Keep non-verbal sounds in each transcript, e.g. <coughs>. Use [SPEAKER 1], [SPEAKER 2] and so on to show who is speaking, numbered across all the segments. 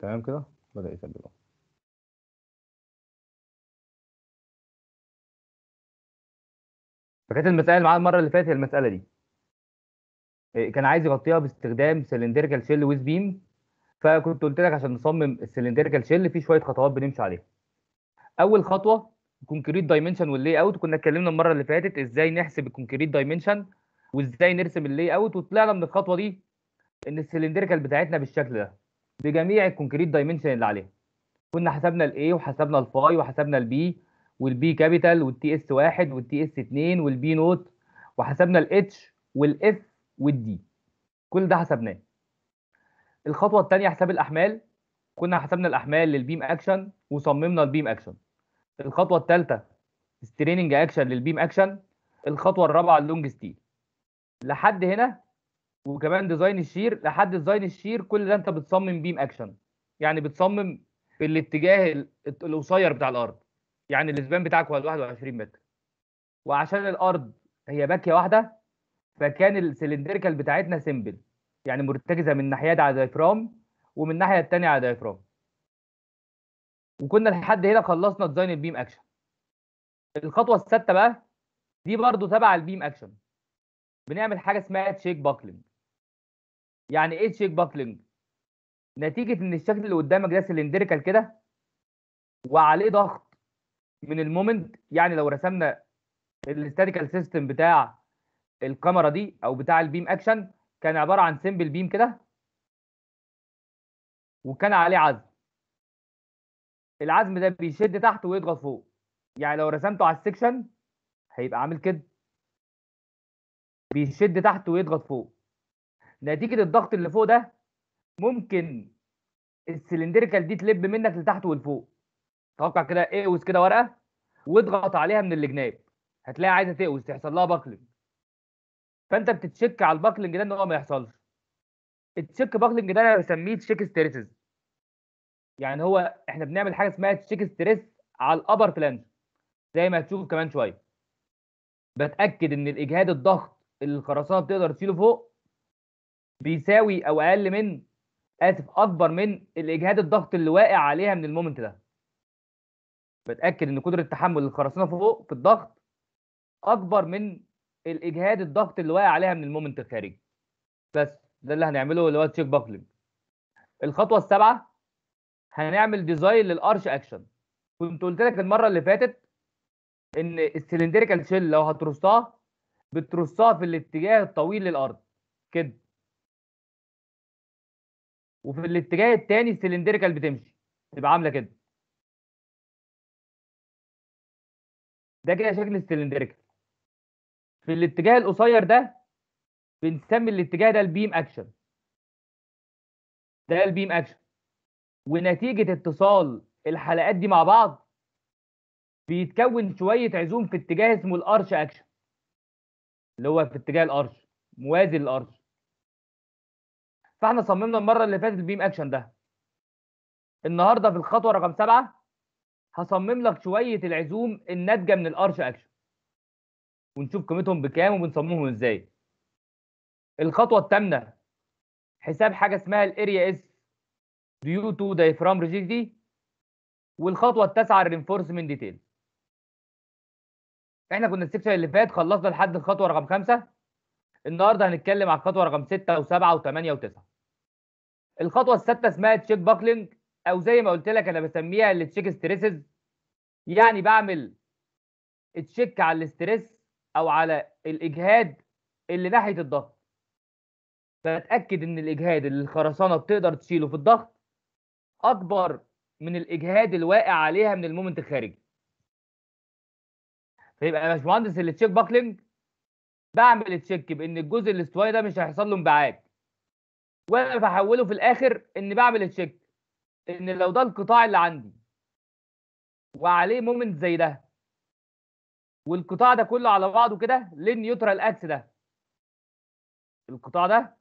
[SPEAKER 1] تمام كده؟ بدأ يسجل فكانت المسألة اللي معانا المرة اللي فاتت هي المسألة دي. إيه، كان عايز يغطيها باستخدام cylindrical shell with beam فكنت قلت لك عشان نصمم ال cylindrical shell في شوية خطوات بنمشي عليها. أول خطوة ال concrete dimension وال layout كنا اتكلمنا المرة اللي فاتت إزاي نحسب ال concrete dimension وإزاي نرسم ال layout وطلعنا من الخطوة دي إن ال cylindrical بتاعتنا بالشكل ده. بجميع ال concrete dimension اللي عليها. كنا حسبنا الاي وحسبنا الفاي وحسبنا البي والبي كابيتال والتي اس 1 والتي اس 2 والبي نوت وحسبنا الاتش والاف والدي كل ده حسبناه. الخطوة الثانية حساب الأحمال. كنا حسبنا الأحمال لل beam action وصممنا ال beam action الخطوة الثالثه straining action لل beam action الخطوة الرابعة ال long steel لحد هنا وكمان design ال shear لحد design ال shear كل ده انت بتصمم beam action يعني بتصمم في الاتجاه ال- القصير بتاع الأرض. يعني ال span بتاعك هو ال 21 متر. وعشان الأرض هي باكية واحدة فكان ال cylindrical بتاعتنا simple يعني مرتكزة من ناحيات على diaphragm ومن الناحيه الثانية على diaphragm وكنا لحد هنا خلصنا design ال beam action. الخطوة السادسة بقى دي برضو تبع ال beam action. بنعمل حاجة اسمها check buckling يعني إيه check buckling نتيجة إن الشكل اللي قدامك ده cylindrical كده وعليه ضغط من ال moment. يعني لو رسمنا ال statical system بتاع الكمرة دي أو بتاع ال beam action كان عبارة عن simple beam كده وكان عليه عزم. العزم ده بيشد تحت ويضغط فوق. يعني لو رسمته على ال section هيبقى عامل كده. بيشد تحت ويضغط فوق. نتيجة الضغط اللي فوق ده ممكن ال cylindrical دي تقلب منك لتحت ولفوق توقع كده اقوس كده ورقة واضغط عليها من الجناب. هتلاقي عايزة تقوس تحصل لها buckling فانت بت check على ال buckling ده ان هو ما يحصلش. ال check buckling ده أنا بسميه check stresses. يعني هو إحنا بنعمل حاجة اسمها check stress على ال upper flange زي ما هتشوف كمان شوية. بتأكد إن الإجهاد الضغط اللي الخرسانة بتقدر تشيله فوق. بيساوي أو أقل من آسف أكبر من الإجهاد الضغط اللي واقع عليها من ال moment ده. بتأكد إن قدرة تحمل الخرسانة فوق في الضغط أكبر من الإجهاد الضغط اللي واقع عليها من ال moment الخارجي. بس ده اللي هنعمله اللي هو check buckling الخطوة السابعة هنعمل design لل arch action كنت قلت لك المرة اللي فاتت إن ال cylindrical shell لو هترصها بترصها في الاتجاه الطويل للأرض. كده. وفي الاتجاه الثاني ال cylindrical بتمشي. تبقى عاملة كده. ده كده شكل ال cylindrical في الاتجاه القصير ده بنسمي الاتجاه ده ال beam action ده ال beam action ونتيجة اتصال الحلقات دي مع بعض بيتكون شوية عزوم في اتجاه اسمه ال arch action اللي هو في اتجاه ال arch. موازي لل arch. فاحنا صممنا المرة اللي فاتت ال beam action ده. النهارده في الخطوة رقم سبعة هصمم لك شوية العزوم الناتجة من ال arch action ونشوف قيمتهم بكام وبنصممهم إزاي. الخطوة الثامنه حساب حاجة اسمها ال area s due to diaphragm rigidity والخطوة التاسعة ال reinforcement detail إحنا كنا ال section اللي فات خلصنا لحد الخطوة رقم خمسة. النهارده هنتكلم على الخطوة رقم 6 و7 و8 و9 الخطوة السادسة اسمها check buckling أو زي ما قلت لك أنا بسميها ال check stresses يعني بعمل check على ال stress أو على الإجهاد اللي ناحية الضغط. بتأكد إن الإجهاد اللي الخرسانة بتقدر تشيله في الضغط أكبر من الإجهاد الواقع عليها من ال moment الخارجي. فيبقى يا باشمهندس ال check buckling بعمل check بإن الجزء الاسطواني ده مش هيحصل له انبعاج وأنا بحوله في الآخر ان بعمل check ان لو ده القطاع اللي عندي وعليه moment زي ده والقطاع ده كله على بعضه كده ليه axis ده؟ القطاع ده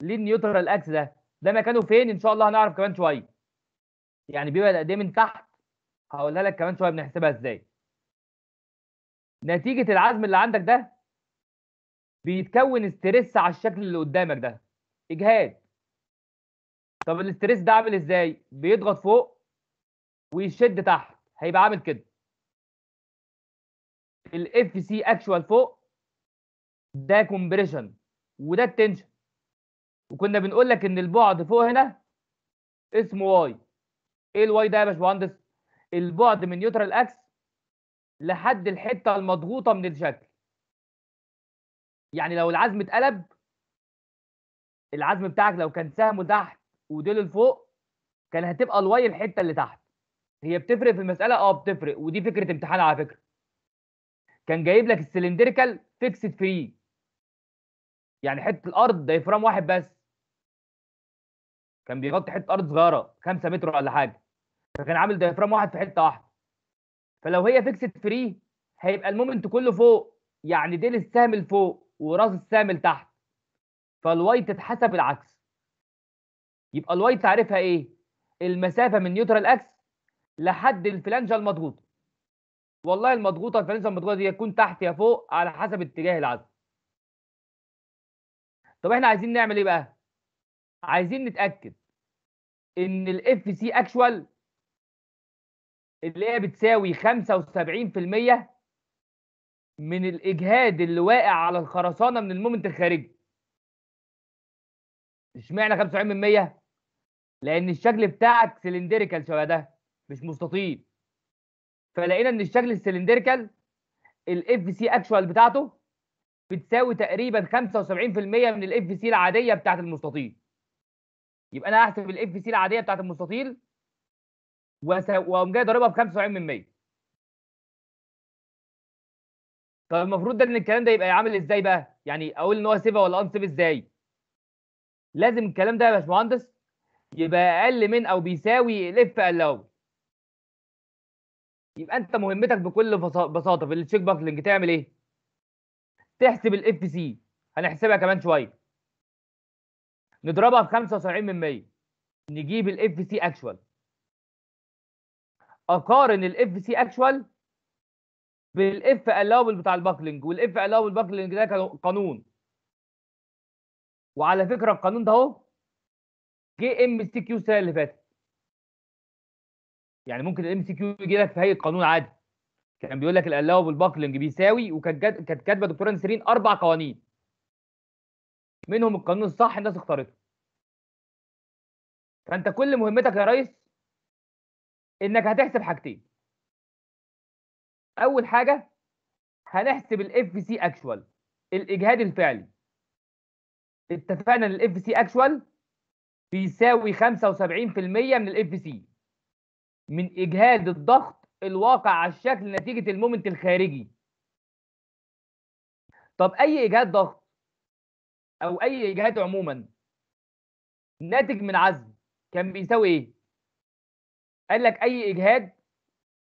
[SPEAKER 1] ليه axis ده؟ ده مكانه فين؟ ان شاء الله هنعرف كمان شوية. يعني بيبقى قد إيه من تحت؟ هقولها لك كمان شوية بنحسبها إزاي. نتيجة العزم اللي عندك ده بيتكون stress على الشكل اللي قدامك ده. إجهاد. طب ال stress ده عامل إزاي؟ بيضغط فوق ويشد تحت. هيبقى عامل كده. ال f c actual فوق ده compression وده ال tension وكنا بنقول لك إن البعد فوق هنا اسمه y إيه ال y ده يا باشمهندس؟ البعد من neutral axis لحد الحتة المضغوطة من الشكل. يعني لو العزم اتقلب العزم بتاعك لو كان سهمه تحت وديله لفوق كان هتبقى ال Y الحتة اللي تحت. هي بتفرق في المسألة؟ آه بتفرق. ودي فكرة امتحان على فكرة. كان جايب لك ال cylindrical fixed free يعني حتة الأرض diaphragm واحد بس. كان بيغطي حتة أرض صغيرة 5 متر ولا حاجة. فكان عامل diaphragm واحد في حتة واحدة. فلو هي fixed free هيبقى ال moment كله فوق. يعني ديل السهم لفوق وراس السهم لتحت فال Y تتحسب العكس. يبقى ال Y تعرفها إيه؟ المسافة من neutral axis لحد الفلانجة المضغوطة. والله المضغوطة الفلانجة المضغوطة دي يكون تحت يا فوق على حسب اتجاه العزم طب إحنا عايزين نعمل إيه بقى؟ عايزين نتأكد إن ال Fc actual اللي هي بتساوي 75% من الإجهاد اللي واقع على الخرسانة من ال moment الخارجي. اشمعنى 75% لأن الشكل بتاعك cylindrical شبه ده مش مستطيل. فلقينا إن الشكل ال cylindrical ال Fc actual بتاعته بتساوي تقريبا 75% من ال Fc العادية بتاعت المستطيل. يبقى أنا هحسب ال Fc العادية بتاعت المستطيل وأقوم جاي ضاربها ب 75% طب المفروض ده إن الكلام ده يبقى عامل إزاي بقى؟ يعني أقول إن هو safe ولا unsafe إزاي؟ لازم الكلام ده يا باشمهندس يبقى أقل من أو بيساوي ال F allow يبقى أنت مهمتك بكل بساطة في ال check buckling تعمل إيه؟ تحسب ال Fc هنحسبها كمان شوية. نضربها ب 75 من 100 نجيب ال Fc actual أقارن ال Fc actual بال F allowable بتاع ال buckling وال F allowable buckling ده قانون. وعلى فكرة القانون ده أهو جه MCQ السنة اللي فاتت. يعني ممكن ال MCQ يجي لك في هيئة قانون عادي. كان بيقول لك ال allowable buckling بيساوي وكانت كانت كاتبة دكتورة نسرين أربع قوانين. منهم القانون الصح الناس اختارته. فأنت كل مهمتك يا ريس إنك هتحسب حاجتين. أول حاجة هنحسب ال Fc actual الإجهاد الفعلي. اتفقنا إن ال Fc actual بيساوي 75% من ال Fc من إجهاد الضغط الواقع على الشكل نتيجة ال moment الخارجي. طب أي إجهاد ضغط أو أي إجهاد عموما ناتج من عزم كان بيساوي إيه؟ قال لك أي إجهاد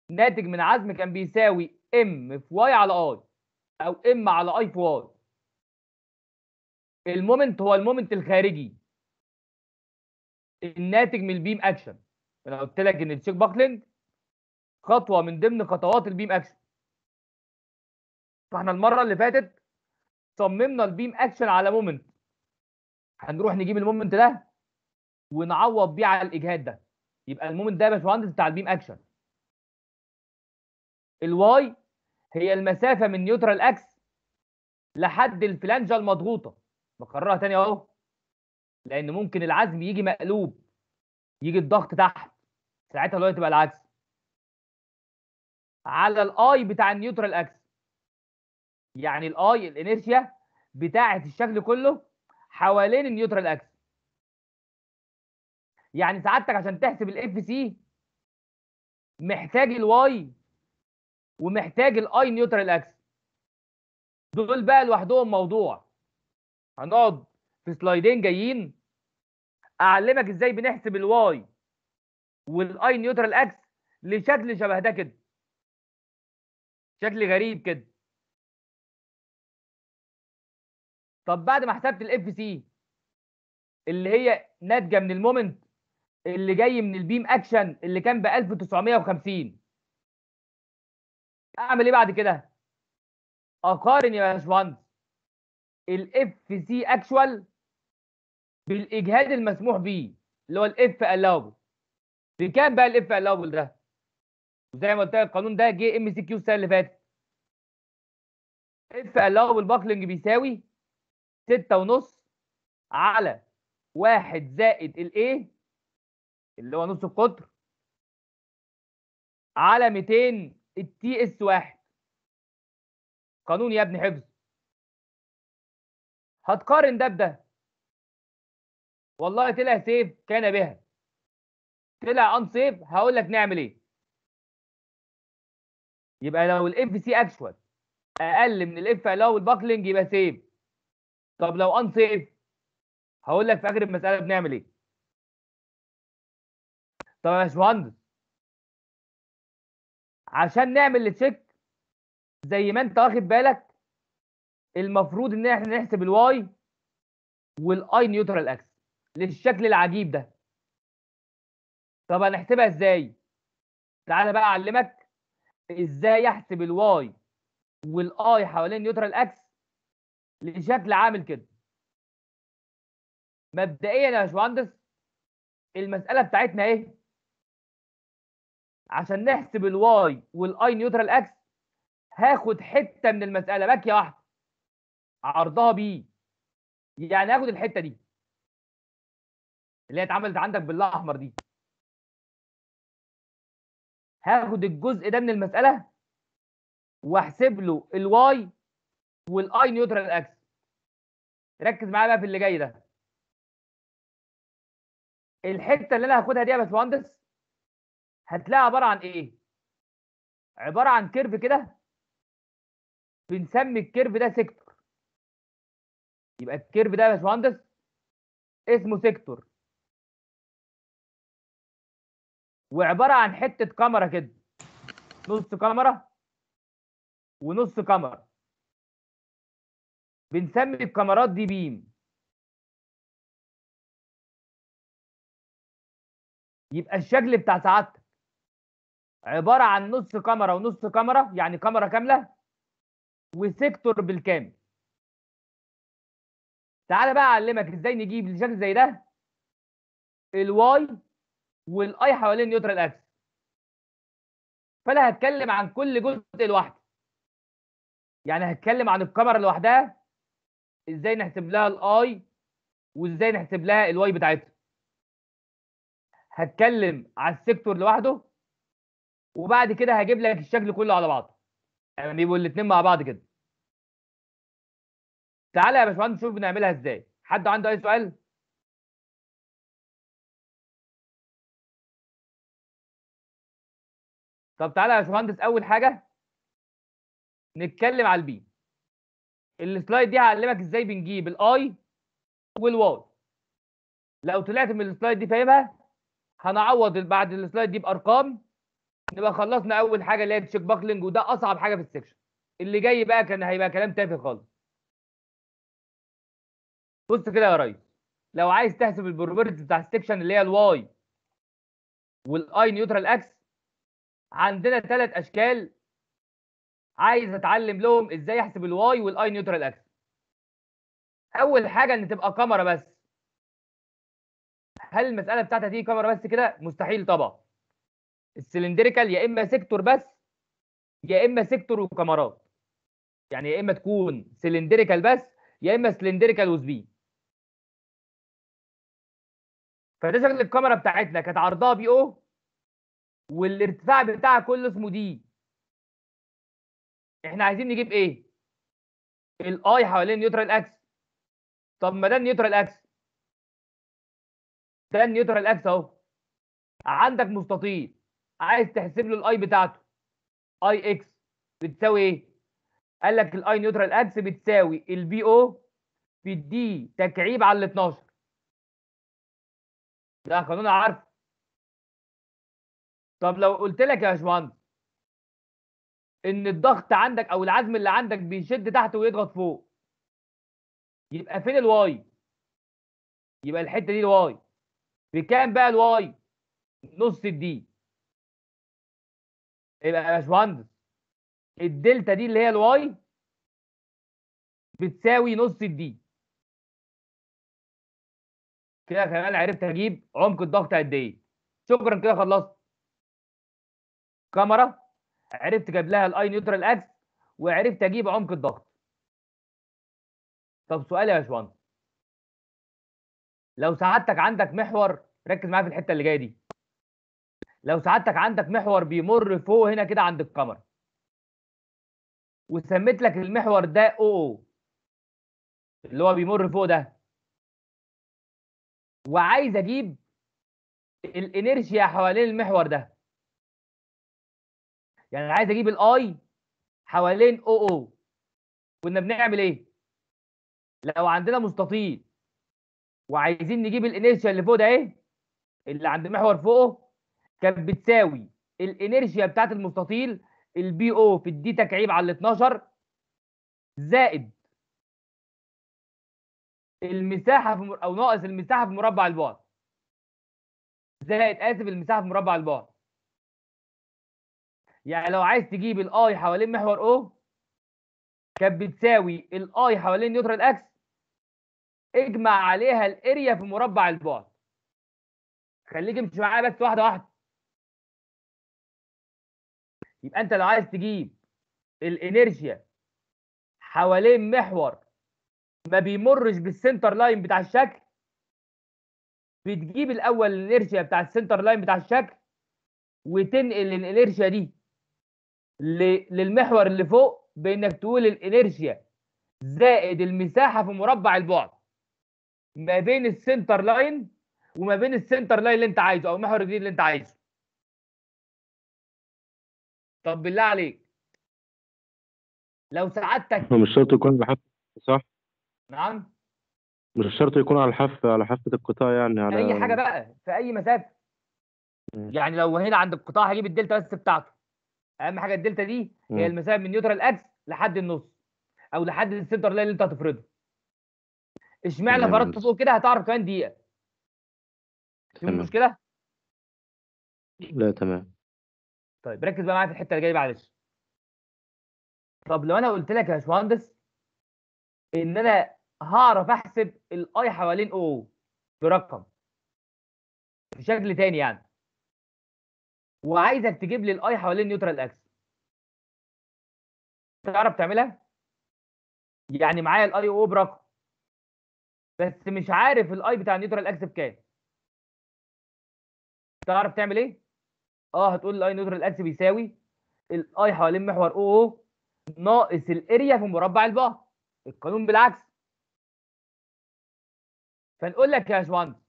[SPEAKER 1] ناتج من عزم كان بيساوي M في Y على I أو M على I في Y ال moment هو ال moment الخارجي. الناتج من ال beam action أنا قلت لك إن ال check buckling خطوة من ضمن خطوات ال beam action فإحنا المرة اللي فاتت صممنا ال beam action على moment هنروح نجيب ال moment ده ونعوض بيه على الإجهاد ده. يبقى ال moment ده يا باشمهندس بتاع ال beam action ال Y هي المسافة من neutral axis لحد الفلانجه المضغوطه بكررها تاني أهو. لأن ممكن العزم يجي مقلوب يجي الضغط تحت ساعتها ال Y تبقى العكس. على ال I بتاع ال neutral axis. يعني ال I ال inertia بتاعه الشكل كله حوالين ال neutral axis. يعني سعادتك عشان تحسب ال Fc محتاج ال Y ومحتاج ال I neutral axis. دول بقى لوحدهم موضوع. هنقعد في سلايدين جايين أعلمك إزاي بنحسب ال Y وال I neutral axis لشكل شبه ده كده. شكل غريب كده. طب بعد ما حسبت ال Fc اللي هي ناتجة من ال moment اللي جاي من ال beam action اللي كان ب 1950 أعمل إيه بعد كده؟ أقارن يا باشمهندس. ال Fc actual بالإجهاد المسموح به اللي هو ال F allowable بكام بقى ال F allowable ده؟ زي ما قلت لك القانون ده جه MCQ السنة اللي فاتت. F allowable buckling بيساوي 6 ونص على 1 زائد ال a اللي هو نص القطر على 200 ال ts 1 قانون يا ابني حفظ. هتقارن ده بده. والله طلع safe كان بها طلع unsafe هقول لك نعمل إيه. يبقى لو ال Fc actual أقل من ال F allow ال buckling يبقى safe طب لو unsafe هقول لك في آخر المسألة بنعمل إيه. طب يا باشمهندس عشان نعمل ال check زي ما أنت واخد بالك المفروض إن إحنا نحسب ال Y وال I neutral axis للشكل العجيب ده. طب هنحسبها إزاي؟ تعالى بقى أعلمك إزاي أحسب ال Y وال I حوالين neutral axis لشكل عامل كده. مبدئيا يا باشمهندس المسألة بتاعتنا إيه؟ عشان نحسب ال Y وال I neutral axis هاخد حتة من المسألة. باكيه واحدة عرضها B يعني هاخد الحتة دي. اللي هي اتعملت عندك بالأحمر دي. هاخد الجزء ده من المسألة واحسب له الواي والاي نيوترال إكس ركز معايا بقى في اللي جاي ده. الحتة اللي أنا هاخدها دي يا باشمهندس هتلاقيها عبارة عن إيه؟ عبارة عن curve كده بنسمي ال curve ده sector يبقى ال curve ده يا باشمهندس اسمه sector وعبارة عن حتة كمرة كده. نص كمرة ونص كمرة. بنسمي الكمرات دي beam. يبقى الشكل بتاع سعادتك. عبارة عن نص كمرة ونص كمرة يعني كمرة كاملة و sector بالكامل. تعالى بقى أعلمك إزاي نجيب لشكل زي ده. ال Y وال I حوالين neutral axis. فأنا هتكلم عن كل جزء لوحده. يعني هتكلم عن الكمرة لوحدها إزاي نحسب لها ال I وإزاي نحسب لها ال Y بتاعتها. هتكلم على ال sector لوحده وبعد كده هجيب لك الشكل كله على بعضه. يعني يبقوا الاثنين مع بعض كده. تعالى يا باشمهندس شوف بنعملها إزاي. حد عنده أي سؤال؟ طب تعالى يا باشمهندس أول حاجة نتكلم على ال beam. ال slide دي هعلمك إزاي بنجيب ال I وال Y لو طلعت من ال slide دي فاهمها هنعوض بعد ال slide دي بأرقام نبقى خلصنا أول حاجة اللي هي ال check buckling وده أصعب حاجة في ال section اللي جاي بقى كان هيبقى كلام تافه خالص. بص كده يا ريس لو عايز تحسب ال property بتاع ال section اللي هي ال Y وال I neutral axis عندنا ثلاث أشكال. عايز أتعلم لهم إزاي أحسب ال Y وال I neutral axis أول حاجة إن تبقى كمرة بس. هل المسألة بتاعتها دي كمرة بس كده؟ مستحيل طبعا. ال cylindrical يا إما sector بس يا إما sector وكمرات. يعني يا إما تكون cylindrical بس يا إما cylindrical وسبي فده شكل الكمرة بتاعتنا. كانت عرضها B O والارتفاع بتاعها كله اسمه D إحنا عايزين نجيب إيه ال I حوالين neutral axis طب ما ده ال neutral axis ده ال neutral axis اهو. عندك مستطيل. عايز تحسب له ال I بتاعته. I X بتساوي إيه قال لك ال I neutral axis بتساوي ال B O في ال D تكعيب على ال 12 ده قانون عارف طب لو قلت لك يا باشمهندس إن الضغط عندك أو العزم اللي عندك بيشد تحت ويضغط فوق يبقى فين ال Y؟ يبقى الحتة دي ال Y. بكام بقى ال Y؟ نص ال D. يبقى يا باشمهندس الدلتا دي اللي هي ال Y بتساوي نص ال D. كده كمان عرفت أجيب عمق الضغط قد إيه؟ شكرا كده خلصت. كمرة عرفت أجيب لها ال I neutral axis وعرفت أجيب عمق الضغط. طب سؤال يا باشمهندس. لو سعادتك عندك محور ركز معايا في الحتة اللي جاية دي. لو سعادتك عندك محور بيمر فوق هنا كده عند الكمرة وسميت لك المحور ده O O اللي هو بيمر فوق ده وعايز أجيب ال inertia حوالين المحور ده يعني عايز أجيب ال I حوالين O O كنا بنعمل إيه؟ لو عندنا مستطيل وعايزين نجيب ال inertia اللي فوق ده إيه؟ اللي عند محور فوقه كانت بتساوي ال inertia بتاعت المستطيل ال B O في ال D تكعيب على ال 12 زائد المساحة في. أو ناقص المساحة في مربع البعد زائد آسف المساحة في مربع البعد يعني لو عايز تجيب ال I حوالين محور O كانت بتساوي ال I حوالين neutral axis اجمع عليها ال area في مربع البعد. خليك امشي معايا بس واحدة واحدة. يبقى أنت لو عايز تجيب ال inertia حوالين محور ما بيمرش بال center line بتاع الشكل بتجيب الأول ال inertia بتاع ال center line بتاع الشكل وتنقل ال inertia دي. للمحور اللي فوق بانك تقول ال inertia زائد المساحة في مربع البعد. ما بين ال center line وما بين ال center line اللي انت عايزه أو المحور الجديد اللي انت عايزه. طب بالله عليك. لو سعادتك
[SPEAKER 2] هو مش شرط يكون على حافة صح؟
[SPEAKER 1] نعم.
[SPEAKER 2] مش شرط يكون على الحافة على حافة القطاع يعني على
[SPEAKER 1] أي حاجة بقى في أي
[SPEAKER 2] مسافة.
[SPEAKER 1] يعني لو هنا عند القطاع هجيب الدلتا بس بتاعته. اهم حاجة الدلتا دي هي. المسافه من neutral axis لحد النص أو لحد ال center line اللي انت هتفرضه اشمعنى. فرضت فوق كده هتعرف كمان دقيقة في. مشكلة
[SPEAKER 2] لا تمام
[SPEAKER 1] طيب ركز بقى معايا في الحتة اللي جاية معلش طب لو أنا قلت لك يا باشمهندس إن أنا هعرف أحسب ال I حوالين O برقم بشكل تاني يعني وعايزك تجيب لي ال I حوالين neutral axis. تعرف تعملها؟ يعني معايا ال I O برقم. بس مش عارف ال I بتاع neutral axis بكام. تعرف تعمل إيه؟ آه هتقول ال I neutral axis بيساوي ال I حوالين محور O O ناقص ال area في مربع البعد القانون بالعكس. فنقول لك يا باشمهندس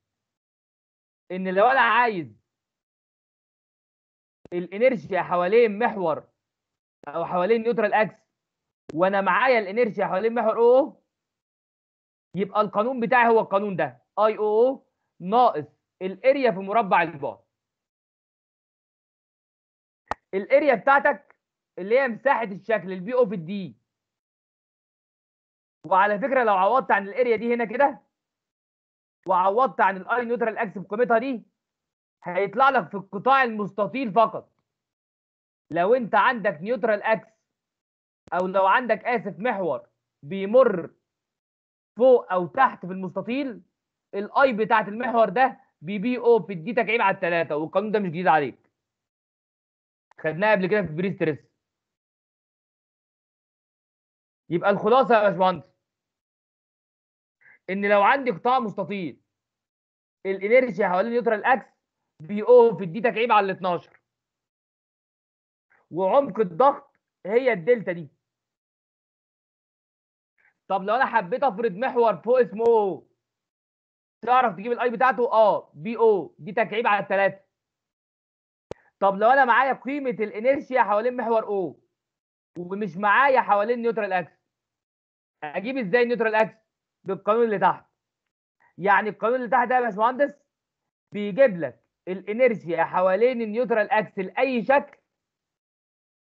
[SPEAKER 1] إن لو أنا عايز ال inertia حوالين محور أو حوالين neutral axis وأنا معايا ال inertia حوالين محور O يبقى القانون بتاعي هو القانون ده. I O ناقص ال area في مربع البعد ال area بتاعتك اللي هي مساحة الشكل ال B O في ال D. وعلى فكرة لو عوضت عن ال area دي هنا كده وعوضت عن ال I neutral axis بقيمتها دي هيطلع لك في القطاع المستطيل فقط. لو انت عندك neutral axis أو لو عندك آسف محور بيمر فوق أو تحت في المستطيل ال I بتاعت المحور ده بي B O ال D تكعيب على الثلاثه والقانون ده مش جديد عليك. خدناه قبل كده في prestress يبقى الخلاصة يا باشمهندس إن لو عندي قطاع مستطيل ال inertia حوالين neutral axis B O في ال D تكعيب على ال 12 وعمق الضغط هي الدلتا دي. طب لو أنا حبيت افرض محور فوق اسمه أو تعرف تجيب الاي بتاعته؟ آه بي أو. دي تكعيب على الثلاثه طب لو أنا معايا قيمة ال inertia حوالين محور O ومش معايا حوالين neutral axis أجيب إزاي neutral axis؟ بالقانون اللي تحت. يعني القانون اللي تحت ده يا باشمهندس بيجيب لك ال inertia حوالين ال neutral axis لأي شكل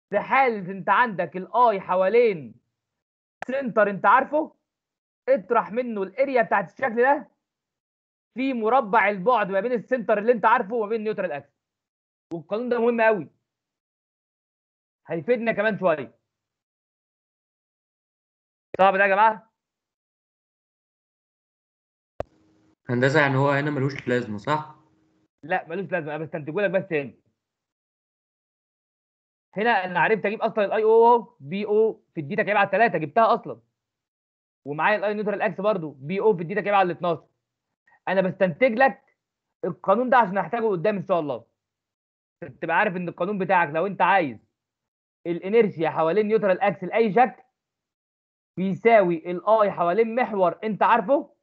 [SPEAKER 1] في حاله انت عندك ال I حوالين center انت عارفه اطرح منه ال area بتاعت الشكل ده في مربع البعد ما بين ال center اللي انت عارفه وما بين neutral axis. والقانون ده مهم قوي هيفيدنا كمان شوية. صعب ده يا جماعة؟
[SPEAKER 3] هندسة يعني هو هنا ملوش لازمة صح؟
[SPEAKER 1] لا ملوش لازمة أنا بستنتجه لك بس هنا هنا أنا عرفت أجيب أصلا ال I O B O في ال D تكعيبها على 3 جبتها أصلا. ومعايا ال I neutral axis برضو B O في ال D تكعيبها على 12 أنا بستنتج لك القانون ده عشان هحتاجه قدام إن شاء الله. تبقى عارف إن القانون بتاعك لو أنت عايز ال inertia حوالين neutral axis لأي شكل بيساوي ال I حوالين محور أنت عارفه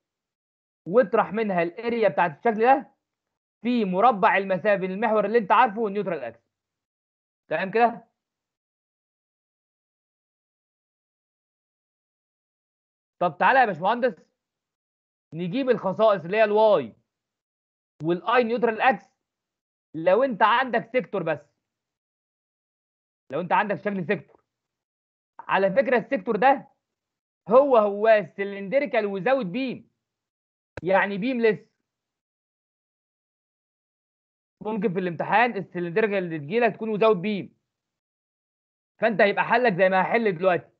[SPEAKER 1] واطرح منها ال area بتاعت الشكل ده في مربع المسافه بين المحور اللي انت عارفه وال neutral axis تمام كده؟ طب تعالى يا باشمهندس نجيب الخصائص اللي هي ال Y وال I neutral axis لو انت عندك sector بس. لو انت عندك شكل sector. على فكرة ال sector ده هو هو ال cylindrical without beam يعني beamless ممكن في الامتحان ال cylindrical اللي تجيلك تكون without beam فأنت هيبقى حلك زي ما هحل دلوقتي.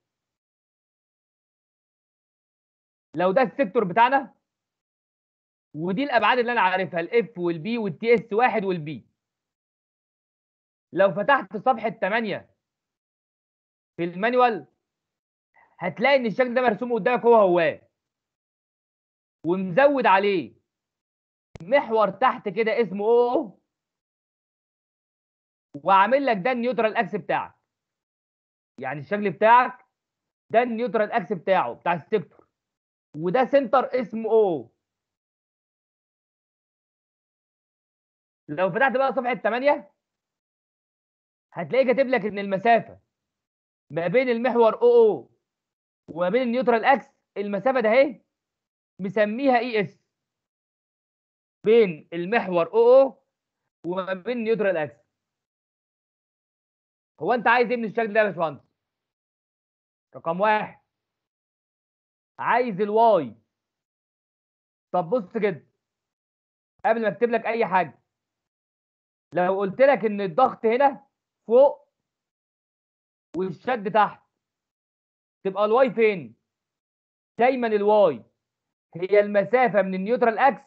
[SPEAKER 1] لو ده ال sector بتاعنا ودي الأبعاد اللي أنا عارفها الاف والبي والتي اس واحد والبي لو فتحت صفحة 8 في ال manual هتلاقي إن الشكل ده مرسوم قدامك هو هو. ومزود عليه محور تحت كده اسمه O وعامل لك ده ال neutral axis بتاعك. يعني الشكل بتاعك ده ال neutral axis بتاعه بتاع ال sector وده center اسمه O لو فتحت بقى صفحة 8 هتلاقيه كاتب لك إن المسافة ما بين المحور أو أو وما بين النيوترال إكس المسافة ده اهي مسميها E S بين المحور O O وما بين ال neutral axis. هو انت عايز إيه من الشكل ده يا باشمهندس؟ رقم واحد. عايز ال Y. طب بص كده. قبل ما اكتب لك اي حاجة. لو قلت لك ان الضغط هنا فوق والشد تحت تبقى ال Y فين؟ دايما ال Y. هي المسافة من ال neutral axis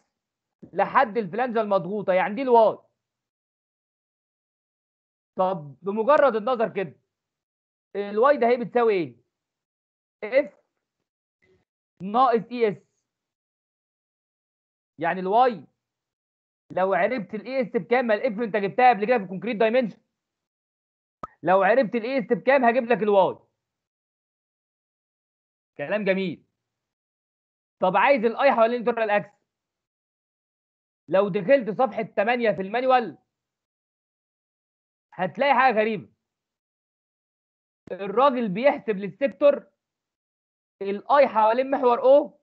[SPEAKER 1] لحد الفلانجة المضغوطة. يعني دي ال Y. طب بمجرد النظر كده ال Y ده هي بتساوي إيه؟ F ناقص e s يعني ال Y لو عرفت ال e s بكام ما ال F انت جبتها قبل كده في ال concrete dimension لو عرفت ال e s بكام هجيب لك ال Y كلام جميل. طب عايز ال I حوالين ال neutral axis لو دخلت صفحة 8 في ال manual هتلاقي حاجة غريبة. الراجل بيحسب لل sector ال I حوالين محور O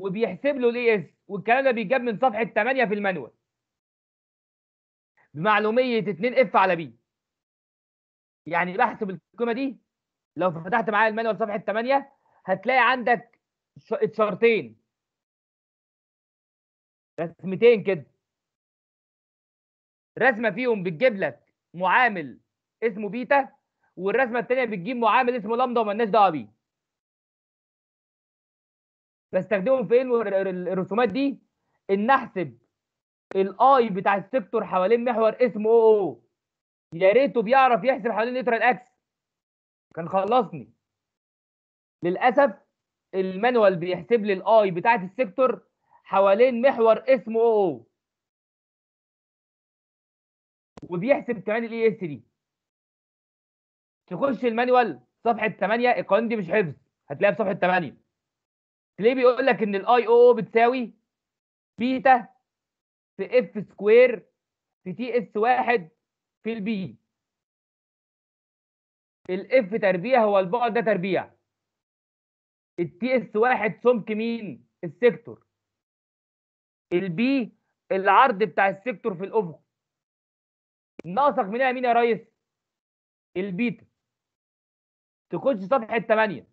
[SPEAKER 1] وبيحسب له ال e s والكلام ده بيتجاب من صفحة 8 في ال manual. بمعلومية 2 F على B يعني بحسب القيمة دي لو فتحت معايا ال manual صفحة 8 هتلاقي عندك chart ين. رسمتين كده. رسمة فيهم بتجيب لك معامل اسمه بيتا والرسمة الثانية بتجيب معامل اسمه لامدا ومالناش دعوة بيه. بستخدمهم الر- الر- الرسومات دي. ان احسب ال I بتاع ال sector حوالين محور اسمه O O يا ريته بيعرف يحسب حوالين neutral axis. كان خلصني. للأسف ال manual بيحسب لي ال I بتاعت ال sector حوالين محور اسمه O O وبيحسب كمان ال e s دي تخش ال manual صفحة 8 القوانين دي مش حفظ هتلاقيها في صفحه 8 تلاقيه بيقول لك إن ال I O O بتساوي بيتا في F square في t s واحد في ال B ال F تربيع هو البعد ده تربيع. ال t s واحد سمك مين؟ ال sector. ال B العرض بتاع ال sector في الأفق. ناقصك منها مين يا ريس؟ البيتا تخش صفحة 8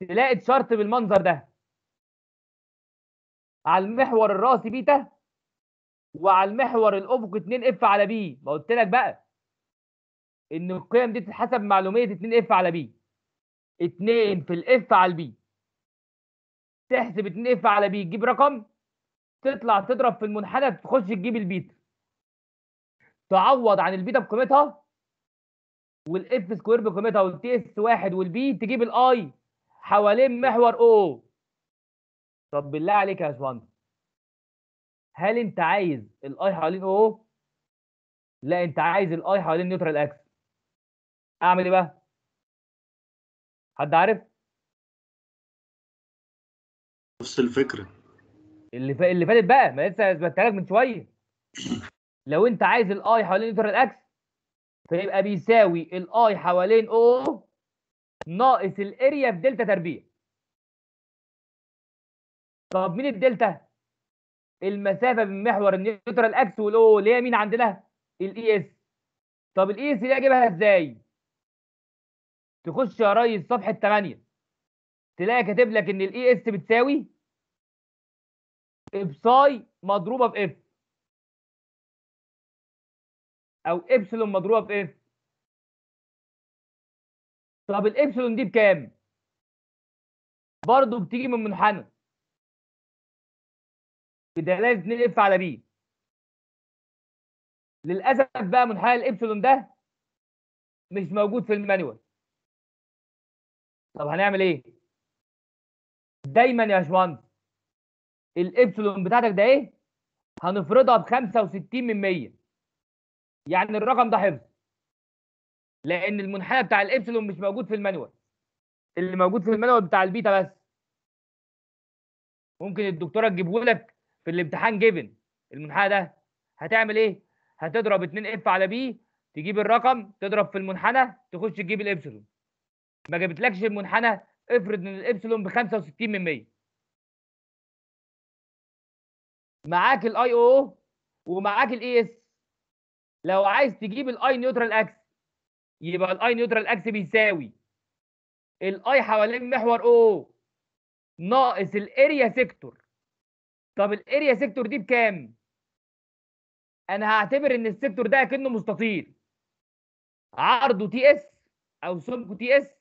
[SPEAKER 1] تلاقي chart بالمنظر ده. على المحور الرأسي بيتا وعلى المحور الأفق 2 F على B. ما قلت لك بقى إن القيم دي تتحسب معلومية 2 F على B. 2 في ال F على ال B. تحسب 2 F على B تجيب رقم تطلع تضرب في المنحنى تخش تجيب البيتا. تعوض عن البيتا بقيمتها وال F square بقيمتها وال t s واحد وال B تجيب ال I حوالين محور O طب بالله عليك يا باشمهندس. هل انت عايز ال I حوالين O لا انت عايز ال I حوالين neutral axis اعمل إيه بقى؟ حد عارف؟
[SPEAKER 4] نفس الفكرة.
[SPEAKER 1] اللي فا... اللي فاتت بقى ما لسه اثبتها لك من شوية. <coughs> لو انت عايز ال I حوالين neutral axis فيبقى بيساوي ال I حوالين O ناقص ال area في دلتا تربيع. طب مين الدلتا؟ المسافة بين محور ال neutral axis وال O اللي هي مين عندنا؟ ال e s طب ال e s دي اجيبها إزاي؟ تخش يا ريس صفحة 8 تلاقي كاتب لك إن ال e s بتساوي epsi مضروبة ب F أو إبسلون مضروبه ب F طب الابسلون دي بكام؟ برضه بتيجي من منحنى. بدلاله 2 F على B للأسف بقى منحنى الإبسلون ده مش موجود في ال manual. طب هنعمل إيه؟ دايما يا باشمهندس الإبسلون بتاعتك ده إيه؟ هنفرضها ب 65 من 100 يعني الرقم ده حفظ. لأن المنحنى بتاع الإبسلون مش موجود في ال manual. اللي موجود في ال manual بتاع البيتا بس. ممكن الدكتورة تجيبه لك في الامتحان given المنحنى ده هتعمل إيه؟ هتضرب 2 F على B تجيب الرقم تضرب في المنحنى تخش تجيب الإبسلون. ما جابتلكش المنحنى افرض إن الإبسلون ب 65 من 100 معاك ال I O ومعاك ال e s لو عايز تجيب ال I neutral axis يبقى ال I neutral axis بيساوي ال I حوالين محور O ناقص ال area sector طب ال area sector دي بكام؟ أنا هعتبر إن ال sector ده كأنه مستطيل. عرضه t s أو سمكه t s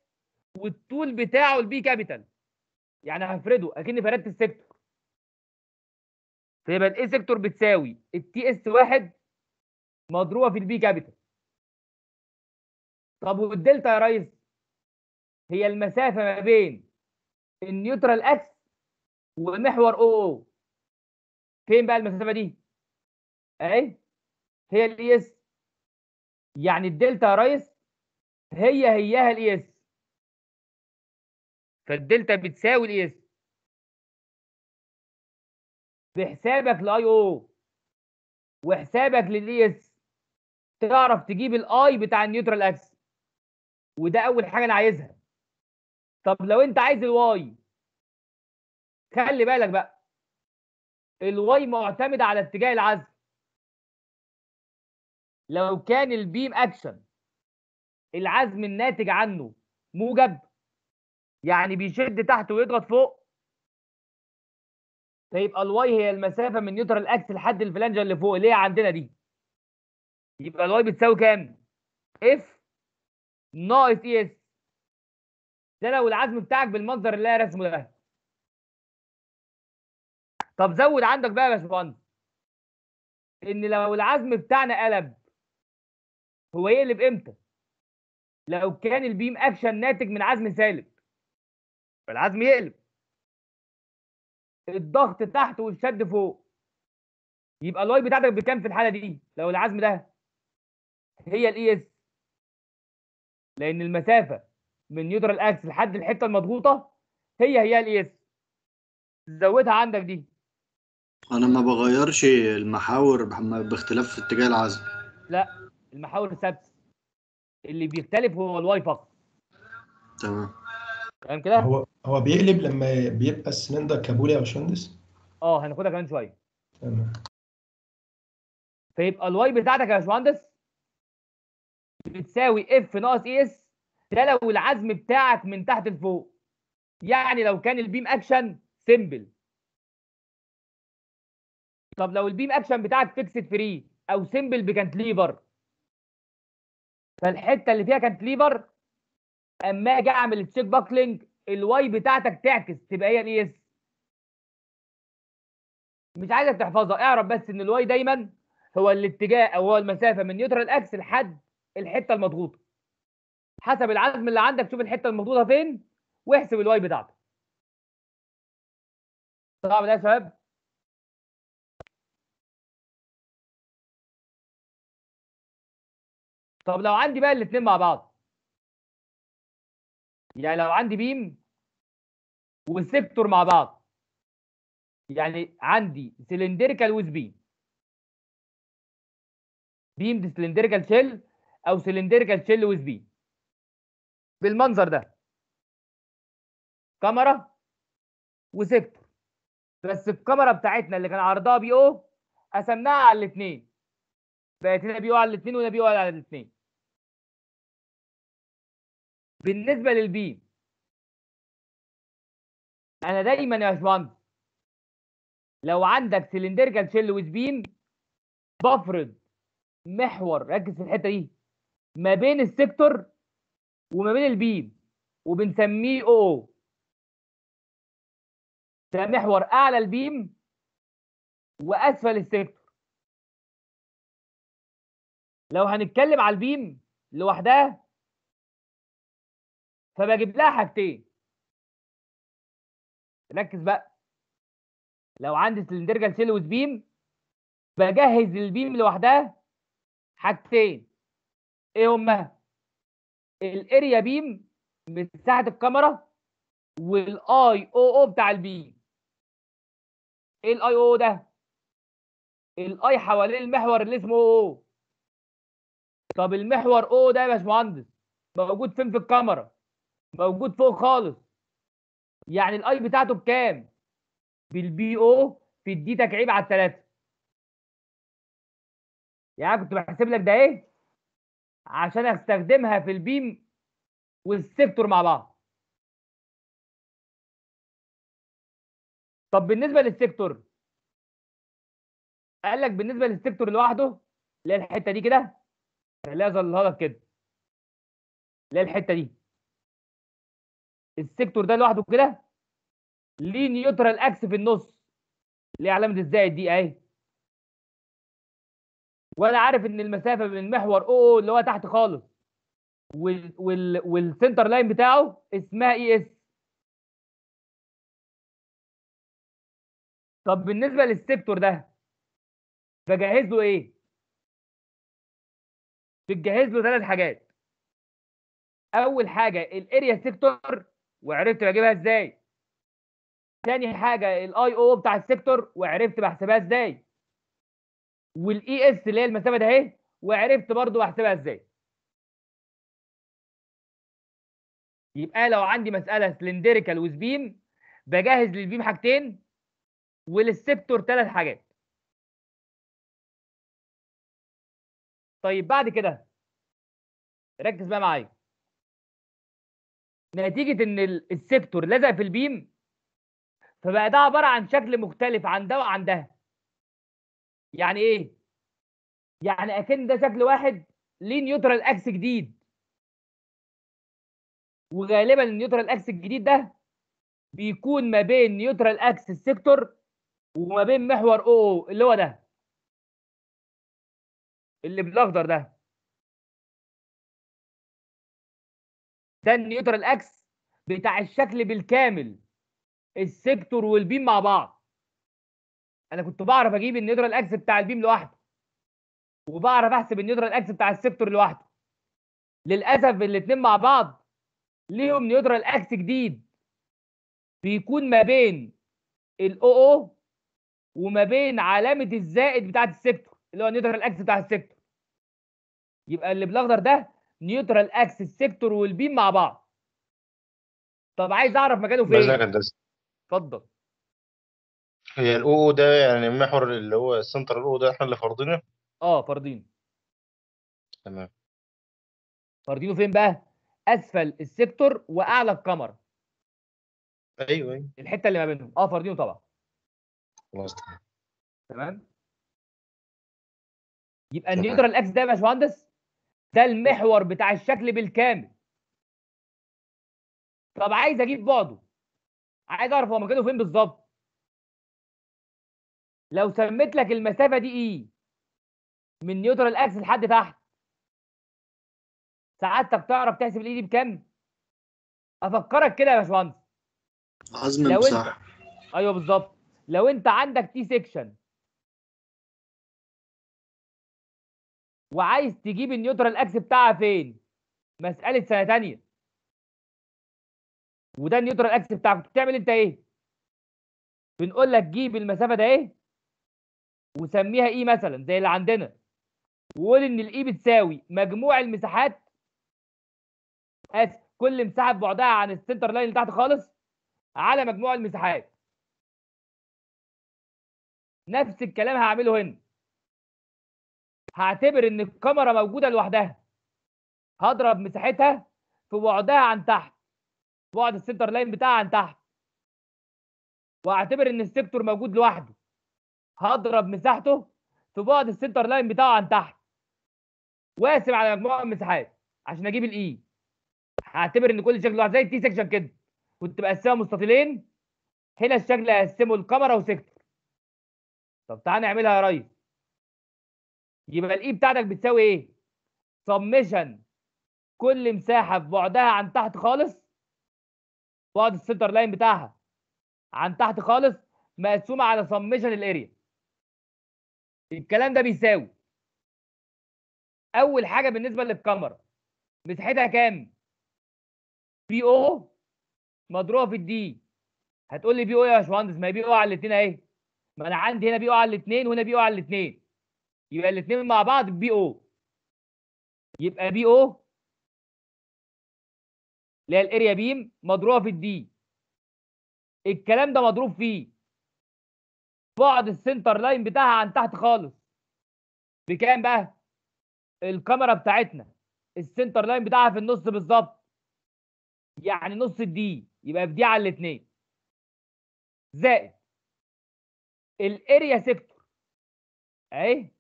[SPEAKER 1] والطول بتاعه ال B capital يعني هفرده اكني فردت ال sector. فيبقى ال A sector بتساوي ال t s واحد مضروبة في ال B capital. طب والدلتا يا ريس؟ هي المسافة ما بين ال neutral axis ومحور O فين بقى المسافة دي؟ أهي هي ال e s. يعني الدلتا يا ريس هي هياها ال e s. فالدلتا بتساوي ال e s. بحسابك ل I O وحسابك لل e s. تعرف تجيب ال I بتاع ال neutral axis. وده أول حاجة أنا عايزها. طب لو أنت عايز ال Y خلي بالك بقى. ال Y معتمده على اتجاه العزم لو كان ال beam action العزم الناتج عنه موجب يعني بيشد تحت ويضغط فوق فيبقى ال y هي المسافة من neutral axis لحد الفلانجة اللي فوق اللي هي عندنا دي. يبقى ال y بتساوي كام؟ f ناقص e s ده لو العزم بتاعك بالمنظر اللي أنا رسمه ده. طب زود عندك بقى يا باشمهندس. إن لو العزم بتاعنا قلب هو يقلب إمتى؟ لو كان ال beam action ناتج من عزم سالب. فالعزم يقلب. الضغط تحت والشد فوق. يبقى ال y بتاعتك بكام في الحالة دي؟ لو العزم ده. هي ال e s لأن المسافة من neutral axis لحد الحتة المضغوطة هي هي ال e s زودها عندك دي.
[SPEAKER 4] أنا ما بغيرش المحاور بح- باختلاف في اتجاه العزم
[SPEAKER 1] لا المحاور ثابته اللي بيختلف هو ال y فقط
[SPEAKER 4] تمام.
[SPEAKER 1] تمام كده؟
[SPEAKER 5] هو هو بيقلب لما بيبقى السلندر كابولي يا باشمهندس؟
[SPEAKER 1] آه هناخدها كمان شوية.
[SPEAKER 5] تمام.
[SPEAKER 1] فيبقى ال y بتاعتك يا باشمهندس بتساوي f ناقص e s ده لو العزم بتاعك من تحت لفوق. يعني لو كان ال beam action simple طب لو ال beam action بتاعك fixed free أو simple ب cantilever فالحتة اللي فيها cantilever أما أجي أعمل check buckling ال y بتاعتك تعكس تبقى هي ال e s مش عايزك تحفظها اعرف بس إن ال y دايما هو الاتجاه أو هو المسافة من neutral axis لحد الحتة المضغوطة. حسب العزم اللي عندك شوف الحتة المضغوطة فين واحسب ال y بتاعتك. صعب ده يا شباب؟ طب لو عندي بقى الاثنين مع بعض يعني لو عندي beam و sector مع بعض يعني عندي cylindrical with beam beam دي cylindrical shell أو cylindrical shell with beam بالمنظر ده. كمرة. و sector بس الكمرة بتاعتنا اللي كان عرضها b o قسمناها على الاثنين بقت هنا b o على الاثنين وهنا b o على الاثنين بالنسبة لل beam أنا دايما يا باشمهندس لو عندك cylindrical shell with beam بفرض محور ركز في الحتة دي. ما بين ال sector وما بين ال beam وبنسميه أو أو ده محور أعلى ال beam وأسفل ال sector. لو هنتكلم على ال beam لوحدها فبجيب لها حاجتين. ركز بقى. لو عندي سلندريكال شيل ويز بيم بجهز البيم لوحدها حاجتين. إيه هما؟ ال area beam مساحه الكمرة وال I o o بتاع ال beam. إيه ال I o ده؟ الاي حوالين المحور اللي اسمه o طب المحور o ده يا باشمهندس؟ موجود فين في الكمرة؟ موجود فوق خالص. يعني ال I بتاعته بكام؟ بال b o في ال d تكعيب على الثلاثه يعني كنت بحسب لك ده إيه؟ عشان استخدمها في ال beam وال sector مع بعض. طب بالنسبة لل sector قال لك بالنسبة لل sector لوحده اللي هي الحتة دي كده خليها اظللها لك كده. اللي هي الحتة دي. ال sector ده لوحده كده ليه neutral axis في النص. ليه علامة الزائد دي اهي. وأنا عارف ان المسافة بين المحور o اللي هو تحت خالص. وال وال وال center line بتاعه اسمها e s طب بالنسبة لل sector ده بجهز له إيه؟ بتجهز له ثلاث حاجات. أول حاجة ال area sector وعرفت بجيبها إزاي. تاني حاجة ال I o بتاع ال sector وعرفت بحسبها إزاي. وال e s اللي هي المسافه ده اهي وعرفت برضو بحسبها إزاي. يبقى لو عندي مسألة cylindrical with beam بجهز لل beam حاجتين ولل sector ثلاث حاجات. طيب بعد كده ركز بقى معايا. نتيجة إن ال- ال sector لزق في ال beam فبقى ده عبارة عن شكل مختلف عن ده وعن ده. يعني إيه؟ يعني أكن ده شكل واحد ليه neutral axis جديد. وغالبا ال neutral axis الجديد ده بيكون ما بين neutral axis ال sector وما بين محور أو اللي هو ده. اللي بالأخضر ده. ده ال neutral axis بتاع الشكل بالكامل. ال sector وال beam مع بعض. أنا كنت بعرف أجيب ال neutral axis بتاع ال beam لوحده وبعرف احسب ال neutral axis بتاع ال sector لوحده. للاسف الاثنين مع بعض ليهم neutral axis جديد. بيكون ما بين ال O O وما بين علامة الزائد بتاعة ال sector اللي هو ال neutral axis بتاع ال sector يبقى اللي بالاخضر ده neutral axis ال sector وال beam مع بعض. طب عايز اعرف مكانه فين؟ اتفضل.
[SPEAKER 6] هي ال O O ده يعني المحور اللي هو ال center ال O ده إحنا اللي فرضينه
[SPEAKER 1] آه فارضينه.
[SPEAKER 6] تمام.
[SPEAKER 1] فارضينه فين بقى؟ أسفل ال sector وأعلى
[SPEAKER 6] الكمرة. أيوه
[SPEAKER 1] أيوه. الحتة اللي ما بينهم. آه فارضينه طبعا.
[SPEAKER 6] خلاص تمام.
[SPEAKER 1] تمام. يبقى.
[SPEAKER 6] ال
[SPEAKER 1] neutral axis ده يا باشمهندس ده المحور بتاع الشكل بالكامل. طب عايز أجيب بعده عايز أعرف هو مكانه فين بالظبط. لو سميت لك المسافة دي e من neutral axis لحد تحت سعادتك تعرف تحسب ال e دي بكام؟ أفكرك كده يا باشمهندس.
[SPEAKER 4] عزم
[SPEAKER 1] لو
[SPEAKER 4] أنت
[SPEAKER 1] أيوه بالظبط. لو أنت عندك T section وعايز تجيب ال neutral axis بتاعها فين؟ مسألة سنة تانية. وده ال neutral axis بتاعك. بتعمل أنت إيه؟ بنقول لك جيب المسافة ده إيه؟ وسميها e مثلا؟ زي اللي عندنا. وقول إن ال e بتساوي مجموع المساحات اسف كل مساحة بعدها عن ال center line اللي تحت خالص على مجموع المساحات. نفس الكلام هعمله هنا. هعتبر إن الكمرة موجودة لوحدها. هضرب مساحتها في بعدها عن تحت. بعد ال center line بتاعها عن تحت. وأعتبر إن ال sector موجود لوحده. هضرب مساحته في بعد ال center line بتاعه عن تحت. واقسم على مجموع المساحات عشان أجيب ال e هعتبر إن كل شكل لوحده زي ال T section كده. كنت بقسمها مستطيلين. هنا الشكل هقسمه الكمرة و sector. طب تعالى نعملها يا ريس. يبقى ال e بتاعتك بتساوي إيه؟ سمشن كل مساحة في بعدها عن تحت خالص. بعد ال center line بتاعها عن تحت خالص. مقسومة على summation ال area الكلام ده بيساوي. أول حاجة بالنسبة للكمرة مساحتها كام؟ b o مضروبة في ال d هتقول لي b o يا باشمهندس ما هي b o على الاثنين أهي. ما أنا عندي هنا b o على الاثنين وهنا b o على الاثنين يبقى الاثنين مع بعض b o يبقى b o اللي هي ال area beam مضروبة في ال d الكلام ده مضروب فيه بعد ال center line بتاعها عن تحت خالص. بكام بقى؟ الكمرة بتاعتنا. ال center line بتاعها في النص بالظبط. يعني نص ال d. يبقى في d على الاثنين زائد ال area sector اهي.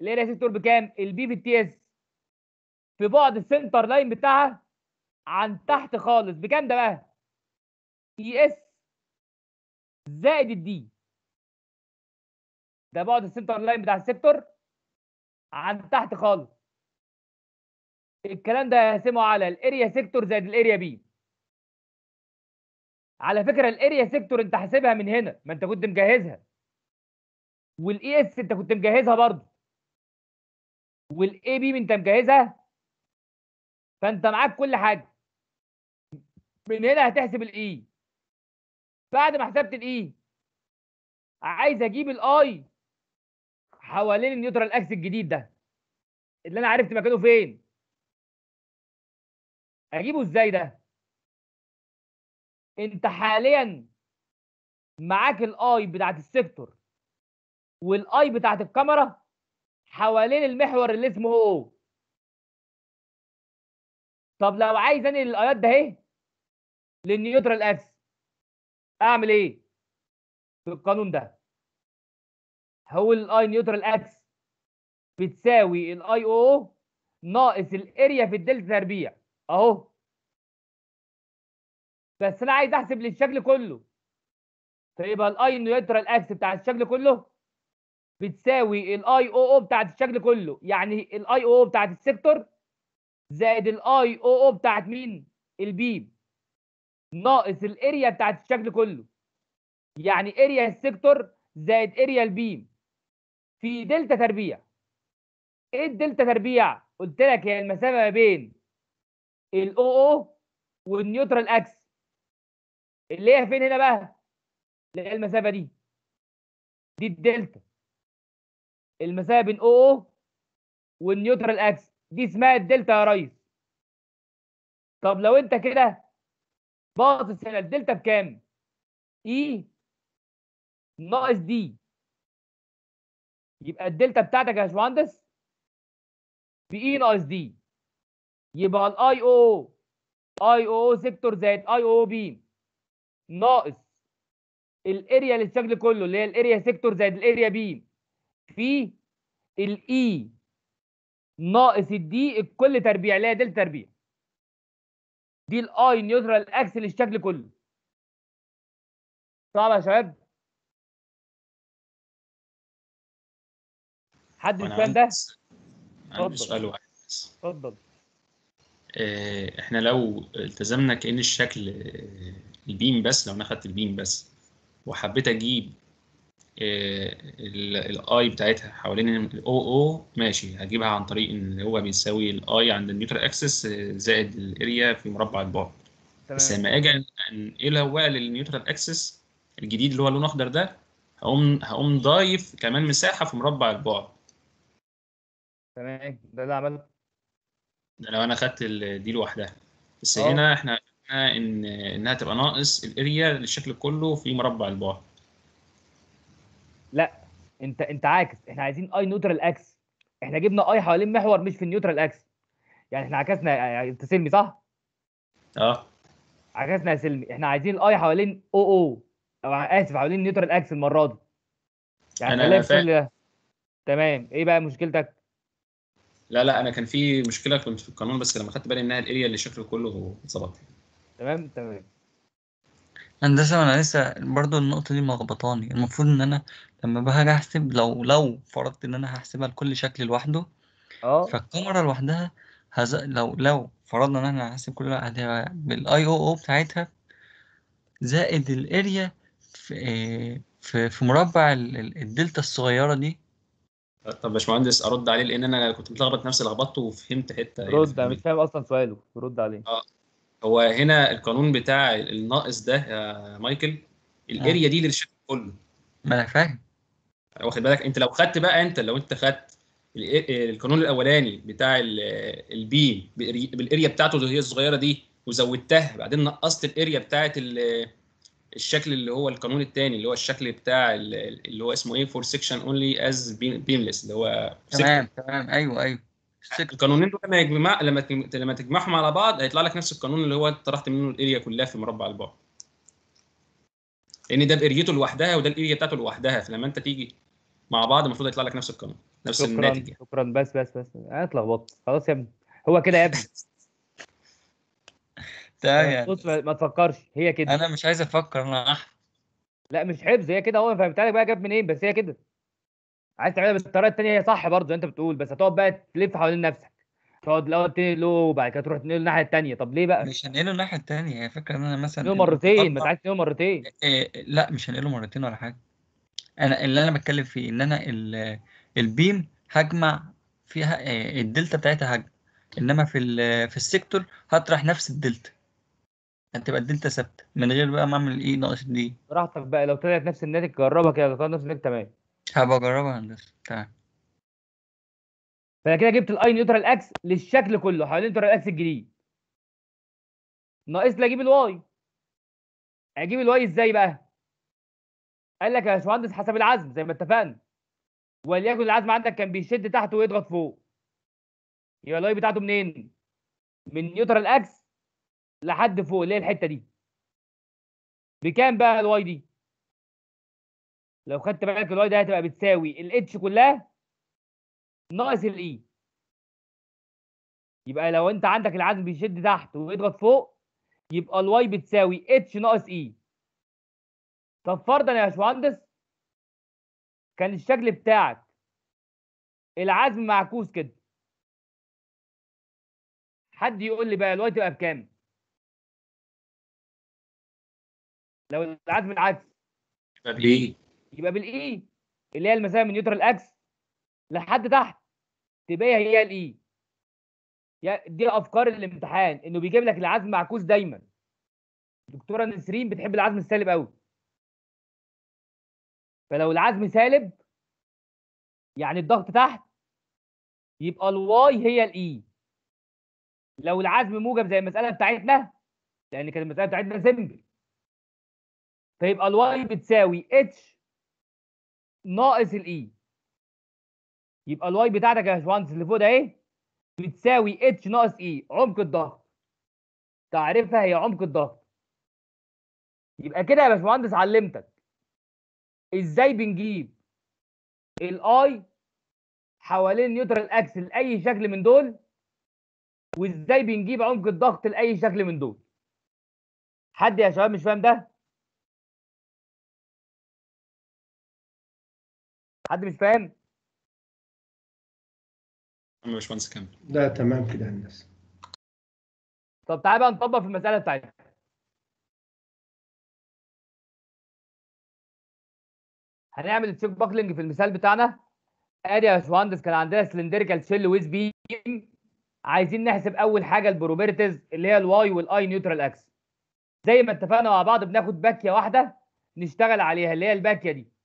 [SPEAKER 1] ال area sector بكام؟ ال b في ال t s في بعد ال center line بتاعها عن تحت خالص. بكام ده بقى؟ e s زائد ال d ده بعد ال center line بتاع ال sector عن تحت خالص. الكلام ده هقسمه على ال area sector زائد ال area b. على فكرة ال area sector انت حاسبها من هنا ما انت كنت مجهزها. وال I s انت كنت مجهزها برضه. وال I b انت مجهزها فانت معاك كل حاجة. من هنا هتحسب ال e. بعد ما حسبت ال e عايز أجيب ال I حوالين ال neutral axis الجديد ده. اللي أنا عرفت مكانه فين. أجيبه إزاي ده؟ أنت حاليا معاك ال I بتاعت ال sector وال I بتاعت الكمرة حوالين المحور اللي اسمه O طب لو عايز أنقل ال I ات ده أهي لل neutral axis أعمل إيه؟ في القانون ده. هقول ال I neutral axis بتساوي ال I O ناقص ال area في الدلتا تربيع أهو. بس أنا عايز أحسب للشكل كله. فيبقى ال I neutral axis بتاع الشكل كله بتساوي ال I O O بتاعت الشكل كله. يعني ال I O O بتاعت ال sector زائد ال I O O بتاعت مين؟ ال beam ناقص ال area بتاعت الشكل كله. يعني area ال sector زائد area ال beam في دلتا تربيع. إيه الدلتا تربيع؟ قلت لك هي المسافة ما بين ال O O وال neutral axis. اللي هي فين هنا بقى؟ اللي هي المسافة دي. دي الدلتا. المسافة بين O O وال neutral axis. دي اسمها الدلتا يا ريس. طب لو انت كده باصص هنا الدلتا بكام؟ e ناقص d يبقى الدلتا بتاعتك يا باشمهندس ب e ناقص d يبقى ال I o I o sector زائد I o B ناقص ال area للشكل كله اللي هي الاريا سيكتور زائد الاريا بي في الاي ناقص الدي الكل تربيع اللي هي دلتا تربيع. دي ال I neutral axis للشكل كله. صعب يا شباب؟ حد
[SPEAKER 7] عندي
[SPEAKER 1] ده؟
[SPEAKER 7] عندي
[SPEAKER 1] اتفضل.
[SPEAKER 7] سؤال واحد بس
[SPEAKER 1] اتفضل.
[SPEAKER 7] آه، إحنا لو التزمنا كأن الشكل آه، ال beam بس لو أنا خدت ال beam بس وحبيت أجيب ال I بتاعتها حوالين ال o o ماشي هجيبها عن طريق إن هو بيساوي ال I عند ال neutral axis زائد ال area في مربع البعد بس
[SPEAKER 1] تمام
[SPEAKER 7] لما أجي انقلها بقى لل neutral axis الجديد اللي هو لونه أخضر ده هقوم هقوم ضايف كمان مساحة في مربع البعد
[SPEAKER 1] تمام. ده اللي عملته
[SPEAKER 7] ده لو أنا خدت دي لوحدها. بس
[SPEAKER 1] أه.
[SPEAKER 7] هنا إحنا إن إنها تبقى ناقص ال area للشكل كله في مربع البعد
[SPEAKER 1] لا انت أنت عاكس. إحنا عايزين I neutral axis إحنا جبنا I حوالين محور مش في ال neutral axis يعني إحنا عكسنا يعني أنت سلمي صح؟
[SPEAKER 7] أه.
[SPEAKER 1] عكسنا يا سلمي. إحنا عايزين ال I حوالين o o أو آسف حوالين ال neutral axis المرة دي. يعني خليها
[SPEAKER 7] فاهم.
[SPEAKER 1] تمام. إيه بقى مشكلتك؟
[SPEAKER 7] لا لا أنا كان في مشكلة كنت في القانون بس لما خدت بالي إنها ال area للشكل كله ظبط
[SPEAKER 1] تمام؟ تمام.
[SPEAKER 8] هندسة أنا لسه برضو النقطة دي ملخبطاني المفروض إن أنا لما باجي أحسب لو لو فرضت إن أنا هحسبها لكل شكل لوحده
[SPEAKER 1] آه.
[SPEAKER 8] فالكاميرا لوحدها هز... لو لو فرضنا إن إحنا هنحسب كل واحدة بالأي أو أو بتاعتها زائد الأريا في إيه، في, في مربع ال- ال- الدلتا الصغيرة دي
[SPEAKER 7] طب يا باشمهندس أرد عليه لأن أنا كنت متلخبط نفسي لخبطته وفهمت حتة اللي
[SPEAKER 1] رد
[SPEAKER 7] أنا
[SPEAKER 1] مش فاهم أصلا سؤاله رد عليه.
[SPEAKER 7] هو هنا القانون بتاع الناقص ده يا مايكل ال area دي للشكل كله.
[SPEAKER 8] ما أنا فاهم.
[SPEAKER 7] واخد بالك؟ أنت لو خدت بقى أنت لو أنت خدت ال- القانون الأولاني بتاع ال- ال B بال are- بال area بتاعته اللي هي الصغيرة دي وزودتها بعدين نقصت ال area بتاعت ال- الشكل اللي هو القانون الثاني اللي هو الشكل بتاع ال- اللي هو اسمه إيه for section only as beamless اللي هو
[SPEAKER 8] تمام تمام. أيوه ال sec-
[SPEAKER 7] القانونين دول لما يجمع لما لما تجمعهم على بعض هيطلع لك نفس القانون اللي هو انت طرحت منه ال area كلها في مربع البعد لأن ده باريته لوحدها وده الاريا بتاعته لوحدها فلما أنت تيجي مع بعض المفروض يطلع لك نفس القانون نفس
[SPEAKER 1] شكرا
[SPEAKER 7] الناتج يعني.
[SPEAKER 1] شكرا. بس بس بس. أنا اتلخبطت خلاص يا ابني. هو كده يا ابني. <laughs>
[SPEAKER 8] يعني.
[SPEAKER 1] بص ما تفكرش هي كده.
[SPEAKER 8] أنا مش عايز أفكر أنا أح
[SPEAKER 1] لا مش حفظ هي كده هو فهمتها لك بقى جاب منين بس هي كده. عايز تعملها بالطريقة الثانية هي صح برضه أنت بتقول بس هتقعد بقى تلف حوالين نفسك. تقعد الأول تنقله وبعد كده تروح تنقله الناحية الثانية طب ليه بقى؟
[SPEAKER 8] مش هنقله الناحية التانية هي فكرة إن أنا مثلا
[SPEAKER 1] تنقله مرتين ما عايز تنقله مرتين.
[SPEAKER 8] إيه لا مش هنقله مرتين ولا حاجة. أنا اللي أنا بتكلم فيه إن أنا ال- ال beam هجمع فيها إيه، الدلتا بتاعتها هجمع. إنما في في ال sector هطرح نفس الدلتا. هتبقى الدلتا ثابته من غير بقى ما أعمل e ناقص d؟
[SPEAKER 1] براحتك بقى لو طلعت نفس الناتج جربها كده لو طلعت نفس الناتج تمام.
[SPEAKER 8] هبقى أجربها هندسة. تمام.
[SPEAKER 1] فأنا كده جبت ال I neutral axis للشكل كله حوالين ال neutral axis الجديد. ناقص لي أجيب ال y أجيب ال y إزاي بقى؟ قال لك يا باشمهندس حسب العزم زي ما اتفقنا. وليكن العزم عندك كان بيشد تحت ويضغط فوق. يبقى ال y بتاعته منين؟ من neutral axis لحد فوق اللي هي الحتة دي؟ بكام بقى ال y دي؟ لو خدت بالك ال y ده هتبقى بتساوي الاتش كلها ناقص الاي يبقى لو انت عندك العزم بيشد تحت ويضغط فوق يبقى ال y بتساوي اتش ناقص اي طب فرضا يا باشمهندس كان الشكل بتاعك العزم معكوس كده. حد يقول لي بقى الواي تبقى بكام؟ لو العزم العكس
[SPEAKER 7] يبقى بايه؟
[SPEAKER 1] يبقى بال e اللي هي المسافه من neutral axis لحد تحت تبقى هي هي ال e. يا- دي أفكار الامتحان إنه بيجيب لك العزم معكوس دايما. دكتورة نسرين بتحب العزم السالب قوي فلو العزم سالب يعني الضغط تحت يبقى ال y هي ال e لو العزم موجب زي المسألة بتاعتنا لأن كانت المسألة بتاعتنا simple فيبقى الواي بتساوي اتش ناقص الاي يبقى ال y بتاعتك يا باشمهندس اللي فوق ده إيه؟ بتساوي اتش ناقص اي عمق الضغط. تعرفها هي عمق الضغط. يبقى كده يا باشمهندس علمتك. إزاي بنجيب ال I حوالين نيوترال أكس لأي شكل من دول؟ وإزاي بنجيب عمق الضغط لأي شكل من دول؟ حد يا شباب مش فاهم ده؟ حد مش فاهم؟
[SPEAKER 7] يا باشمهندس كمل.
[SPEAKER 5] ده تمام كده يا هندسة.
[SPEAKER 1] طب تعالى بقى نطبق في المسألة بتاعتنا. هنعمل check buckling في المثال بتاعنا. ادي يا باشمهندس كان عندنا cylindrical shell with beam عايزين نحسب أول حاجة ال properties اللي هي ال y وال I neutral axis زي ما اتفقنا مع بعض بناخد باكية واحدة نشتغل عليها اللي هي الباكية دي.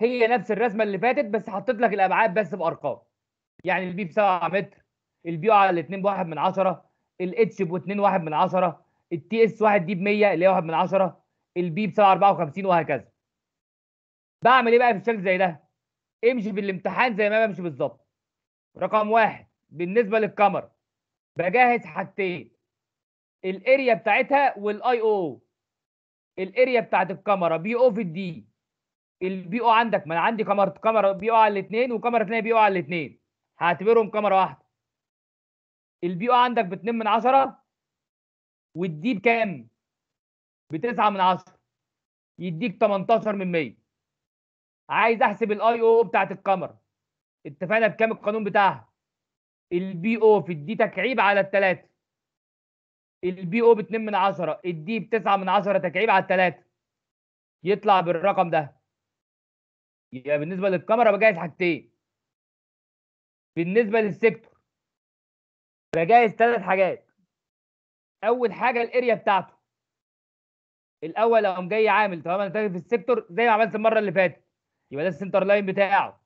[SPEAKER 1] هي نفس الرسمة اللي فاتت بس حطيت لك الأبعاد بس بأرقام. يعني ال B ب 7 متر ال b على الاثنين بواحد من 10 الاتش ب 2 واحد من 10 ال t s 1 دي ب 100 اللي هي 1 من 10 ال B ب 7 54 وهكذا. بعمل إيه بقى في الشكل زي ده؟ امشي في الامتحان زي ما بمشي بالظبط. رقم واحد بالنسبة للكمرة بجهز حاجتين ال area بتاعتها وال I o ال area بتاعت الكمرة b o في ال d ال b o عندك ما أنا عندي كمرة كمرة b o على الاثنين وكمرة ثانية b o على الاثنين. هعتبرهم كمرة واحدة. ال b o عندك ب 2 من 10 وال d بكام؟ ب 9 من 10 يديك 18 من 100 عايز أحسب ال I o بتاعت الكمرة. اتفقنا بكام القانون بتاعها؟ ال b o في ال d تكعيب على الثلاثه ال b o ب 2 من 10 ال d ب 9 من 10 تكعيب على الثلاثه يطلع بالرقم ده. يبقى بالنسبة للكمرة بجهز حاجتين. بالنسبة لل sector بجهز ثلاث حاجات. أول حاجة ال area بتاعته. الأول أقوم جاي عامل طالما أنا في ال sector زي ما عملت المرة اللي فاتت. يبقى ده ال center line بتاعه.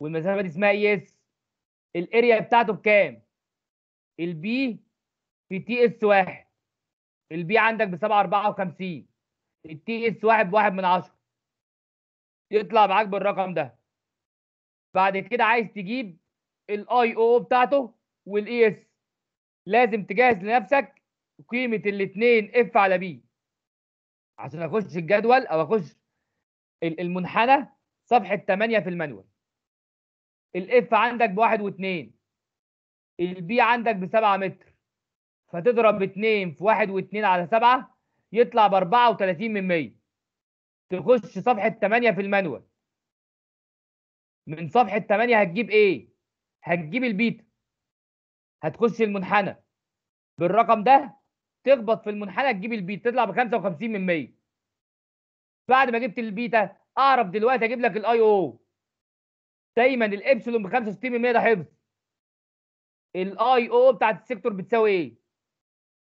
[SPEAKER 1] والمسافة دي اسمها e s. ال area بتاعته بكام؟ ال b في t s واحد. ال b عندك ب 7 54 ال t s واحد بواحد من 10 يطلع معاك بالرقم ده. بعد كده عايز تجيب ال I o بتاعته وال e s لازم تجهز لنفسك قيمة الاثنين f على b عشان أخش الجدول أو أخش ال- المنحنى صفحة 8 في ال manual ال f عندك بواحد واثنين ال b عندك بسبعة متر. فتضرب 2 في واحد واثنين على سبعة يطلع ب 34 من 100 تخش صفحة 8 في ال manual من صفحة 8 هتجيب إيه؟ هتجيب البيتا. هتخش المنحنى. بالرقم ده تخبط في المنحنى تجيب البيتا. تطلع ب 55 من 100 بعد ما جبت البيتا أعرف دلوقتي أجيب لك ال I o دايما الابسلون ب 65 من 100 ده حفظ. ال I o بتاعت ال sector بتساوي إيه؟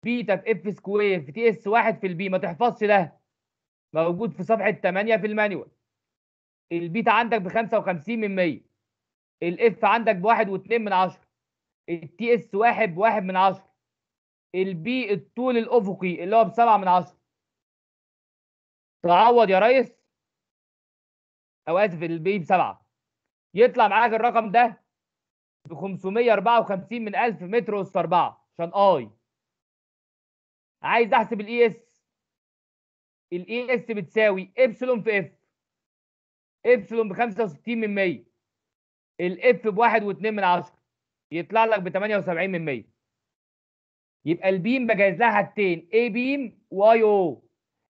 [SPEAKER 1] بيتا في f square في t s واحد في ال b ما تحفظش ده. موجود في صفحة 8 في ال manual. ال beta عندك ب 55 من 100 ال f عندك بواحد واتنين من 10 ال t s واحد بواحد من 10 ال b الطول الأفقي اللي هو بسبعة من 10 تعوض يا ريس. أو آسف ال b بسبعة. يطلع معاك الرقم ده ب 554 من 1000 متر أس 4 عشان I. عايز أحسب ال e s ال e s بتساوي إبسلون في f epsilon ب 65 من 100 ال f بواحد واتنين من 10 يطلع لك ب 78 من 100 يبقى ال beam بجهز لها حاجتين A beam و I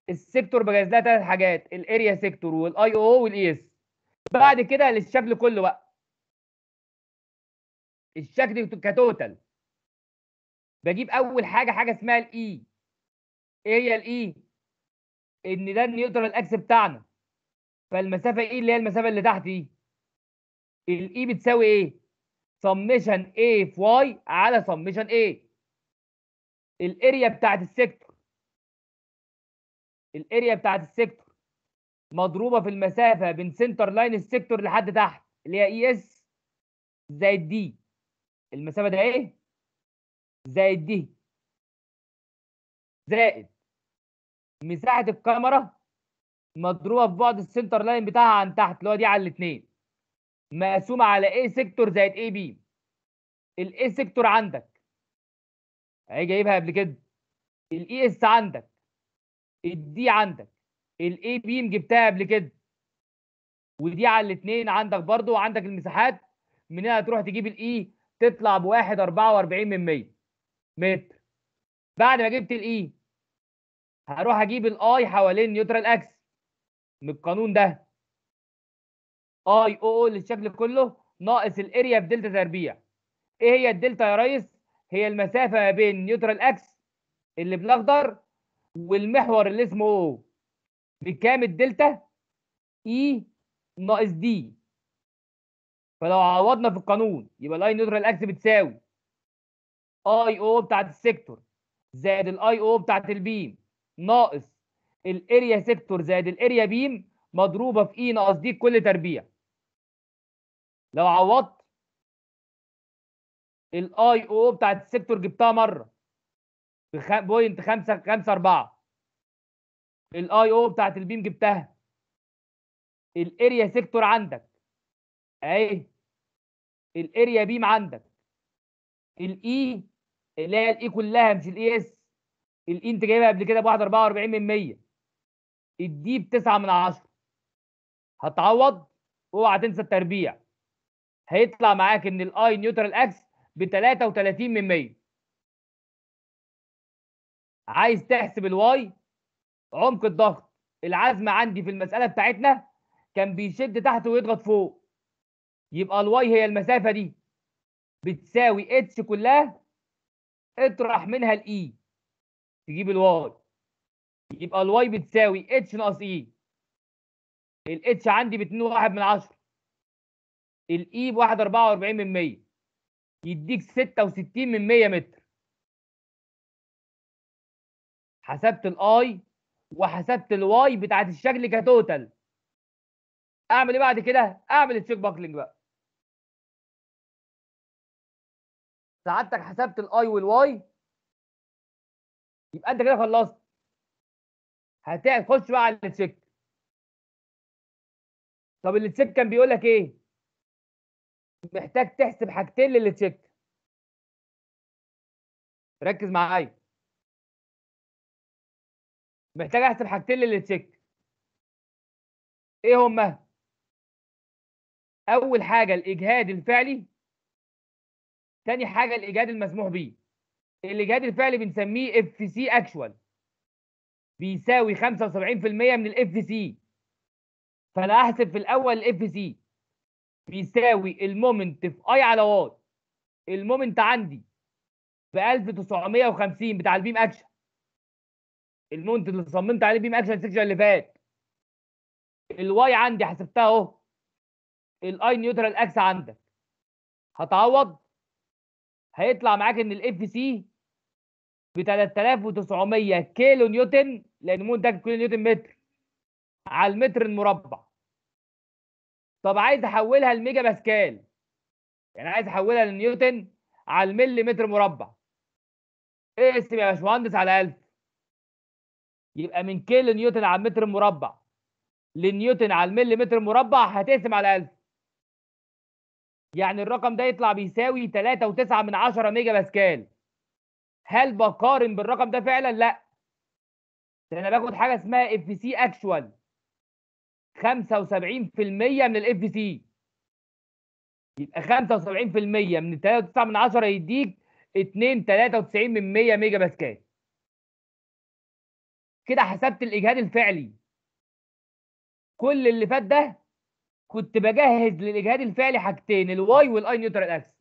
[SPEAKER 1] o ال sector بجهز لها ثلاث حاجات ال area sector وال I o وال e s بعد كده للشكل كله بقى. الشكل ك total بجيب أول حاجة حاجة اسمها ال e إيه هي ال e إن ده ال neutral axis بتاعنا. فالمسافة إيه اللي هي المسافة اللي تحت دي. ال e بتساوي إيه؟ summation A في y على summation A ال area بتاعت ال sector. ال area بتاعت ال sector. مضروبة في المسافة بين center line ال sector لحد تحت اللي هي e s زائد d المسافة ده إيه؟ زائد d زائد. مساحة الكمرة مضروبة في بعد ال center line بتاعها عن تحت اللي هو d على الاثنين مقسومة على A sector زائد A b ال A sector عندك. أهي جايبها قبل كده. ال e s عندك. ال d عندك. ال A beam جبتها قبل كده. و d على الاثنين عندك برضو وعندك المساحات. من هنا هتروح تجيب ال e تطلع بواحد 44 من 100 متر. بعد ما جبت ال e هروح أجيب ال I حوالين neutral axis من القانون ده. I o للشكل كله ناقص ال area في دلتا تربيع. إيه هي الدلتا يا ريس؟ هي المسافة ما بين neutral axis اللي بالاخضر والمحور اللي اسمه O. بكام ال delta؟ e ناقص d. فلو عوضنا في القانون يبقى ال I neutral axis بتساوي. I o بتاعت ال sector زائد ال I o بتاعت ال beam. ناقص ال area sector زائد ال area beam مضروبة في e ناقص d كل تربيع. لو عوضت ال I o بتاعت ال sector جبتها مرة. point 5 5 4 ال I o بتاعت ال beam جبتها. ال area sector عندك. أهي. ال area beam عندك. الاي اللي هي الاي كلها مش الاي اس الاي انت جايبها قبل كده ب 1.44 من 100 ال d ب 9 من 10 هتعوض؟ اوعى تنسى التربيع. هيطلع معاك إن ال I neutral axis ب 33 من 100 عايز تحسب ال y عمق الضغط. العزم عندي في المسألة بتاعتنا كان بيشد تحت ويضغط فوق. يبقى ال y هي المسافة دي. بتساوي اتش كلها. اطرح منها ال e تجيب ال y. يبقى الواي بتساوي اتش ناقص اي الاتش عندي ب 2.1 من 10 ال e ب 1.44 من 100 يديك 66 من 100 متر. حسبت ال I وحسبت ال y بتاعت الشكل ك total أعمل إيه بعد كده؟ أعمل ال check buckling بقى. سعادتك حسبت ال I وال y يبقى انت كده خلصت. هتخش بقى على ال check طب ال check كان بيقول لك إيه؟ محتاج تحسب حاجتين لل check ركز معايا. محتاج احسب حاجتين لل check إيه هما؟ اول حاجة الإجهاد الفعلي تاني حاجة الإجهاد المسموح بيه. الاجهاد الفعلي بنسميه FC actual بيساوي 75% من ال FC فأنا احسب في الأول ال FC بيساوي ال moment في I على Y. ال moment عندي ب 1950 بتاع ال beam action ال moment اللي صممت عليه beam action ال section اللي فات. ال Y عندي حسبتها أهو. ال I neutral axis عندك. هتعوض؟ هيطلع معاك إن ال FC ب 3900 كيلو نيوتن لأن ده كيلو نيوتن متر. على المتر المربع. طب عايز أحولها لميجا باسكال. يعني عايز أحولها لنيوتن على الملي متر مربع. اقسم يا باشمهندس على 1000 يبقى من كيلو نيوتن على المتر المربع. لنيوتن على الملي متر مربع هتقسم على 1000 يعني الرقم ده يطلع بيساوي 3.9 من 10 ميجا باسكال. هل بقارن بالرقم ده فعلا؟ لا. ده أنا باخد حاجة اسمها FC actual 75% من ال FC يبقى 75% من 3.9 من 10 يديك 2 93 من 100 ميجا باسكال. كده حسبت الإجهاد الفعلي. كل اللي فات ده كنت بجهز للإجهاد الفعلي حاجتين ال Y وال I neutral axis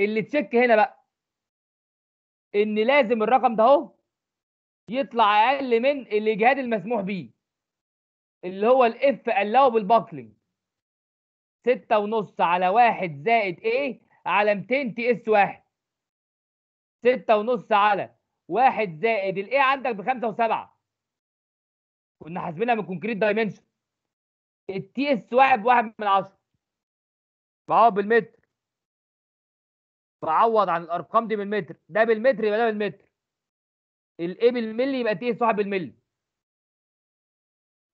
[SPEAKER 1] ال check هنا بقى. إن لازم الرقم ده أهو يطلع أقل من الإجهاد المسموح بيه اللي هو ال F allowable buckling 6 ونص على 1 زائد a على 200 ts 1 6 ونص على 1 زائد ال a عندك بخمسة وسبعة. كنا حاسبينها من concrete dimension ال ts 1 بواحد من 10 بعوض بالمتر. بعوض عن الأرقام دي بالمتر. ده بالمتر يبقى ده بالمتر. ال a بالملي يبقى ts 1 بالملي.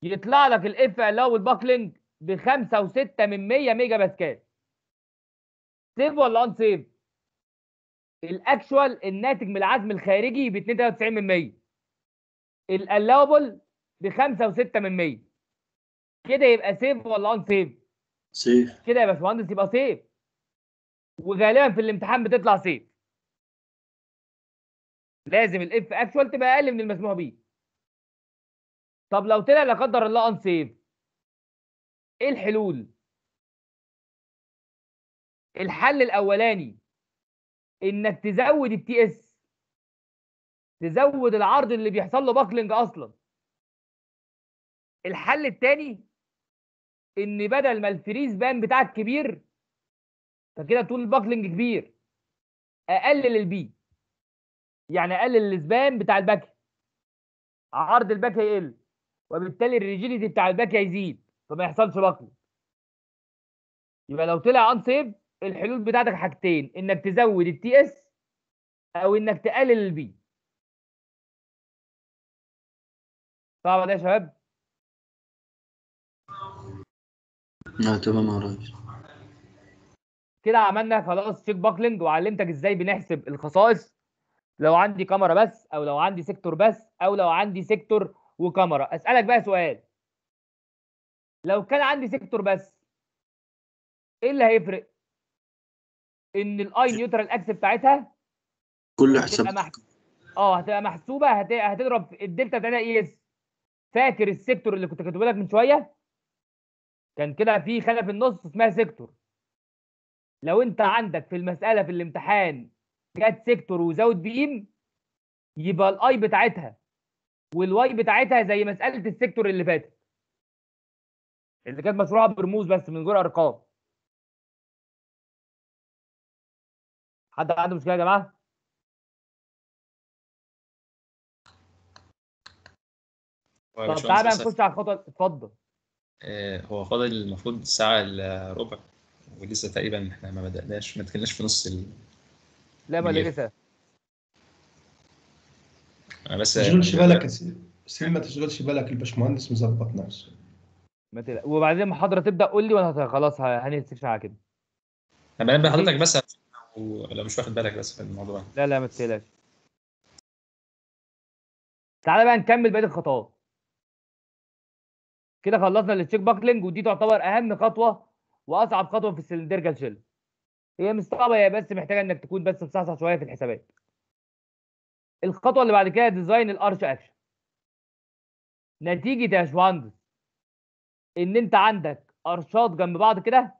[SPEAKER 1] يطلع لك ال F allowable buckling ب 5 و6 من 100 ميجا باسكال. safe ولا unsafe؟ ال actual الناتج من العزم الخارجي ب 92 من 100 ال allowable ب 5 و6 من 100 كده يبقى safe ولا unsafe
[SPEAKER 4] safe
[SPEAKER 1] كده يا باشمهندس يبقى safe وغالبا في الامتحان بتطلع safe لازم ال F actual تبقى أقل من المسموح بيه. طب لو طلع لا قدر الله unsafe إيه الحلول؟ الحل الأولاني إنك تزود ال ts تزود العرض اللي بيحصل له buckling أصلا. الحل الثاني إن بدل ما ال free span بتاعك كبير فكده طول ال buckling كبير. اقلل ال B يعني اقلل ال span بتاع الباكية. عرض الباكية هيقل وبالتالي ال rigidity بتاع الباكية هيزيد فما يحصلش buckling. يبقى لو طلع unsafe الحلول بتاعتك حاجتين إنك تزود ال ts أو إنك تقلل ال B صعب ده يا شباب؟
[SPEAKER 4] لا تمام يا ريس.
[SPEAKER 1] كده عملنا خلاص check buckling وعلمتك إزاي بنحسب الخصائص. لو عندي كمرة بس أو لو عندي sector بس أو لو عندي sector وكمرة. اسألك بقى سؤال. لو كان عندي sector بس إيه اللي هيفرق؟ ان ال I neutral axis بتاعتها
[SPEAKER 4] كل حساب
[SPEAKER 1] مح... آه هتبقى محسوبة هت... هتضرب الدلتا بتاعتها I S فاكر ال sector اللي كنت كاتبه لك من شوية؟ كان كده في خانه في النص اسمها sector. لو انت عندك في المسألة في الامتحان جت sector without beam يبقى ال I بتاعتها وال Y بتاعتها زي مسألة ال sector اللي فاتت. اللي كانت مشروحة برموز بس من غير أرقام. حد عنده مشكلة يا
[SPEAKER 7] جماعة؟ يا
[SPEAKER 1] طب تعالى نخش على الخطوة اتفضل.
[SPEAKER 7] هو فاضل المفروض ساعة الا ربع ولسه تقريبا إحنا ما بدأناش ما دخلناش في نص ال...
[SPEAKER 1] لا ما. لسه
[SPEAKER 7] أنا بس
[SPEAKER 5] ما تشغلش بالك يا سيدي سيدي ما تشغلش بالك الباشمهندس مظبط نفسه.
[SPEAKER 1] ما تقلق. وبعدين المحاضره تبدأ قول لي وأنا هت- خلاص ه- هنهي السكشن على كده.
[SPEAKER 7] أنا بنبه حضرتك بس لو لو مش واخد بالك بس في الموضوع.
[SPEAKER 1] لا لا ما تقلقش. تعالى بقى نكمل بقية الخطوات. كده خلصنا ال check buckling ودي تعتبر أهم خطوة وأصعب خطوة في ال cylindrical shell هي مش صعبة هي بس محتاجة إنك تكون بس مصحصح شوية في الحسابات. الخطوة اللي بعد كده design ال arch action نتيجة يا باشمهندس إن أنت عندك arch ات جنب بعض كده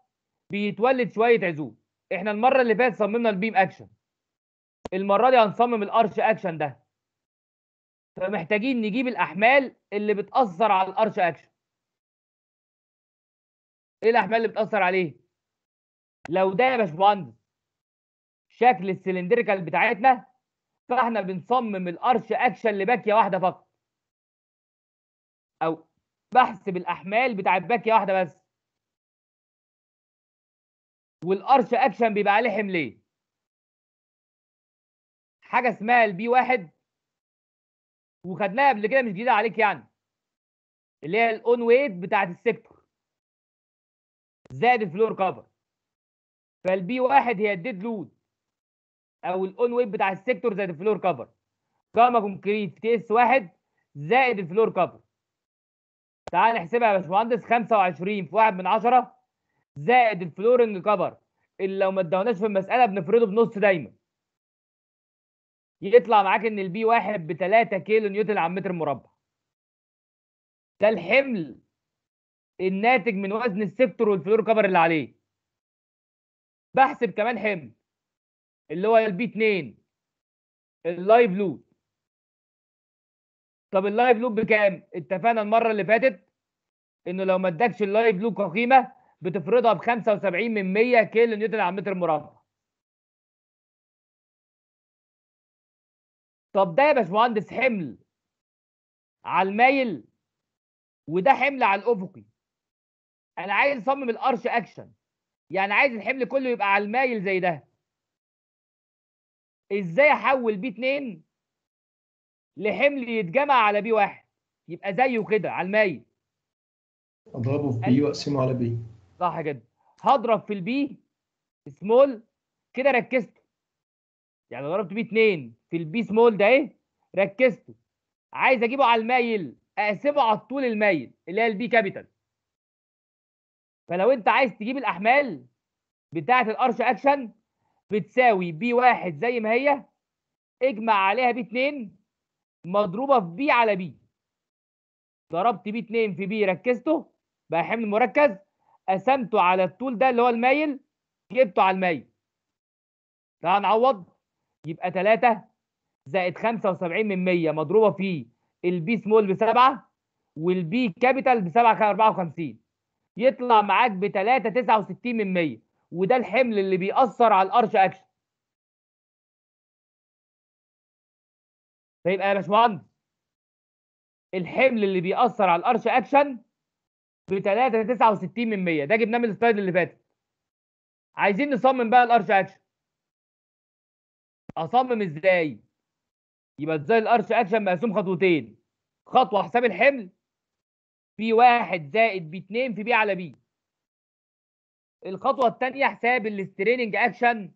[SPEAKER 1] بيتولد شوية عزوم. إحنا المرة اللي فاتت صممنا ال beam action المرة دي هنصمم ال arch action ده. فمحتاجين نجيب الأحمال اللي بتأثر على ال arch action إيه الاحمال اللي بتأثر عليه؟ لو ده يا باشمهندس شكل ال cylindrical بتاعتنا فاحنا بنصمم ال arch action لباكية واحدة فقط. أو بحسب الاحمال بتاعت باكية واحدة بس. وال arch action بيبقى عليه حملين. حاجة اسمها ال P واحد وخدناها قبل كده مش جديدة عليك يعني. اللي هي ال own weight بتاعت ال sector. زائد ال floor cover. فال P واحد هي ال dead load. أو ال own weight بتاع ال sector زائد ال floor cover. gamma concrete ts واحد زائد ال floor cover. تعال نحسبها يا باشمهندس 25 في 1 من 10 زائد ال flooring cover. اللي لو ما ادوناش في المسألة بنفرضه بنص دايما. يطلع معاك إن ال P واحد ب 3 كيلو نيوتن على متر مربع. ده الحمل. الناتج من وزن ال sector وال floor cover اللي عليه. بحسب كمان حمل اللي هو ال P 2 ال live load. طب ال live load بكام؟ اتفقنا المرة اللي فاتت إنه لو ما ادكش ال live load كقيمة بتفرضها ب 75 من 100 كيلو نيوتن على متر مربع طب ده يا باشمهندس حمل على المايل وده حمل على الأفقي. أنا عايز اصمم ال arch action. يعني عايز الحمل كله يبقى على المايل زي ده. إزاي احول P 2 لحمل يتجمع على P 1 يبقى زيه كده على المايل.
[SPEAKER 5] اضربه في b واقسمه على B
[SPEAKER 1] صح كده هضرب في ال b small كده ركزت. يعني ضربت P 2 في ال b small ده إيه ركزته عايز اجيبه على المايل اقسمه على الطول المايل اللي هي ال B capital. فلو انت عايز تجيب الأحمال بتاعة ال arch action بتساوي P واحد زي ما هي اجمع عليها P 2 مضروبة في b على B. ضربت P 2 في b ركزته بقى حمل مركز قسمته على الطول ده اللي هو المايل جبته على المايل تعال نعوض. يبقى 3 زائد 75 من 100 مضروبة في ال b small بسبعة وال B capital ب 54 يطلع معاك ب 3 69 من 100 وده الحمل اللي بيأثر على الأرش اكشن فيبقى يا باشمهندس الحمل اللي بيأثر على ال arch action ب 3 69 من 100 ده جبناه من ال slide اللي فاتت. عايزين نصمم بقى ال arch action. أصمم إزاي؟ يبقى إزاي ال arch action مقسوم خطوتين؟ خطوة حساب الحمل P واحد زائد P 2 في b على B. الخطوة الثانية حساب ال straining action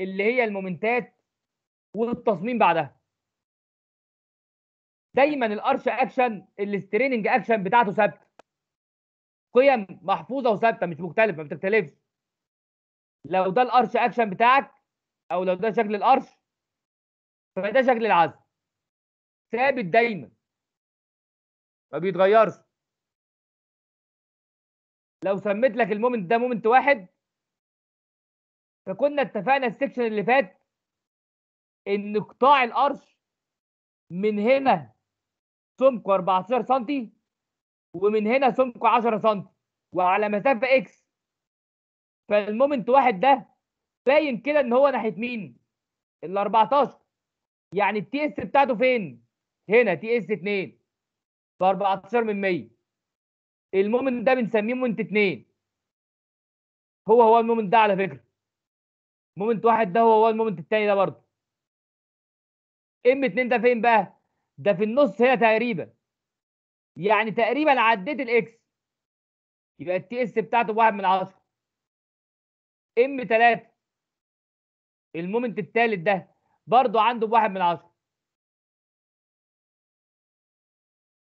[SPEAKER 1] اللي هي المومنتات والتصميم بعدها. دايما ال arch action ال straining action بتاعته ثابتة. قيم محفوظة وثابتة مش مختلفة ما بتختلفش. لو ده ال arch action بتاعك أو لو ده شكل ال arch فده شكل العزم ثابت دايما. ما بيتغيرش. لو سميت لك ال moment ده moment واحد فكنا اتفقنا ال section اللي فات إن قطاع ال arch من هنا سمكه 14 سم ومن هنا سمكه 10 سم وعلى مسافة x فال moment واحد ده باين كده إن هو ناحية مين؟ ال 14 يعني ال ts بتاعته فين؟ هنا ts 2 ب 14 من 100 ال moment ده بنسميه moment 2 هو هو ال moment ده على فكرة. moment واحد ده هو هو ال moment الثاني ده برضه. M 2 ده فين بقى؟ ده في النص هنا تقريبا. يعني تقريبا عديت ال x يبقى ال ts بتاعته بواحد من 10 M 3 ال moment الثالث ده برضه عنده بواحد من 10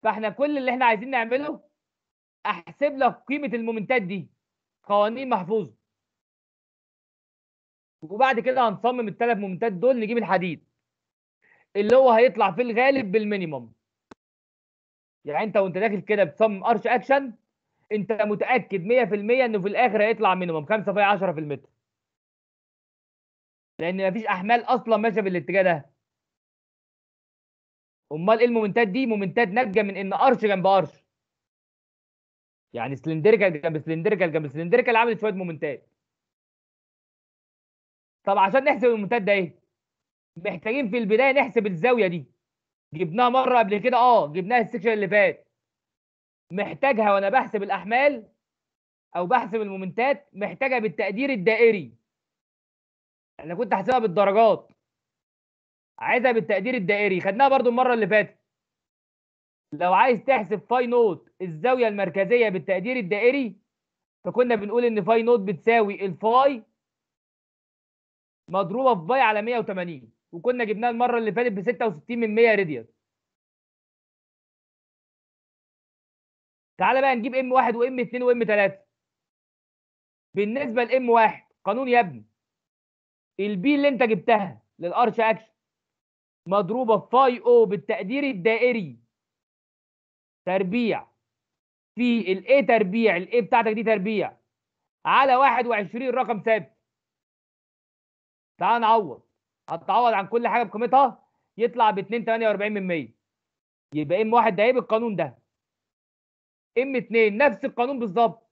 [SPEAKER 1] فاحنا كل اللي إحنا عايزين نعمله أحسب لك قيمة المومنتات دي. قوانين محفوظة. وبعد كده هنصمم الثلاث مومنتات دول نجيب الحديد. اللي هو هيطلع في الغالب بال minimum. يعني أنت وأنت داخل كده بتصمم arch action أنت متأكد 100% إنه في الآخر هيطلع minimum 5 في 10 في المتر. لأن مفيش أحمال أصلا ماشية في الاتجاه ده. أمال إيه المومنتات دي؟ مومنتات ناتجة من إن arch جنب arch. يعني cylindrical جنب cylindrical جنب cylindrical عملت شوية مومنتات. طب عشان نحسب المومنتات ده إيه؟ محتاجين في البداية نحسب الزاوية دي. جبناها مرة قبل كده آه جبناها ال section اللي فات. محتاجها وأنا بحسب الأحمال أو بحسب المومنتات محتاجها بالتقدير الدائري. أنا كنت حاسبها بالدرجات. عايزها بالتقدير الدائري. خدناها برضو المرة اللي فاتت. لو عايز تحسب phi naught الزاوية المركزية بالتقدير الدائري فكنا بنقول إن phi naught بتساوي ال phi مضروبة في pi على 180 وكنا جبناها المرة اللي فاتت ب 66 من 100 راديوس تعالى بقى نجيب M 1 و M 2 و M 3 بالنسبة ل M 1 قانون يا ابني. ال P اللي انت جبتها لل arch action مضروبة في phi o بالتقدير الدائري. تربيع. في ال a تربيع ال a بتاعتك دي تربيع. على 21 رقم ثابت. تعال نعوض. هتعوض عن كل حاجة بقيمتها؟ يطلع ب 248 من 100 يبقى إم 1 ده إيه بالقانون ده. إم 2 نفس القانون بالظبط.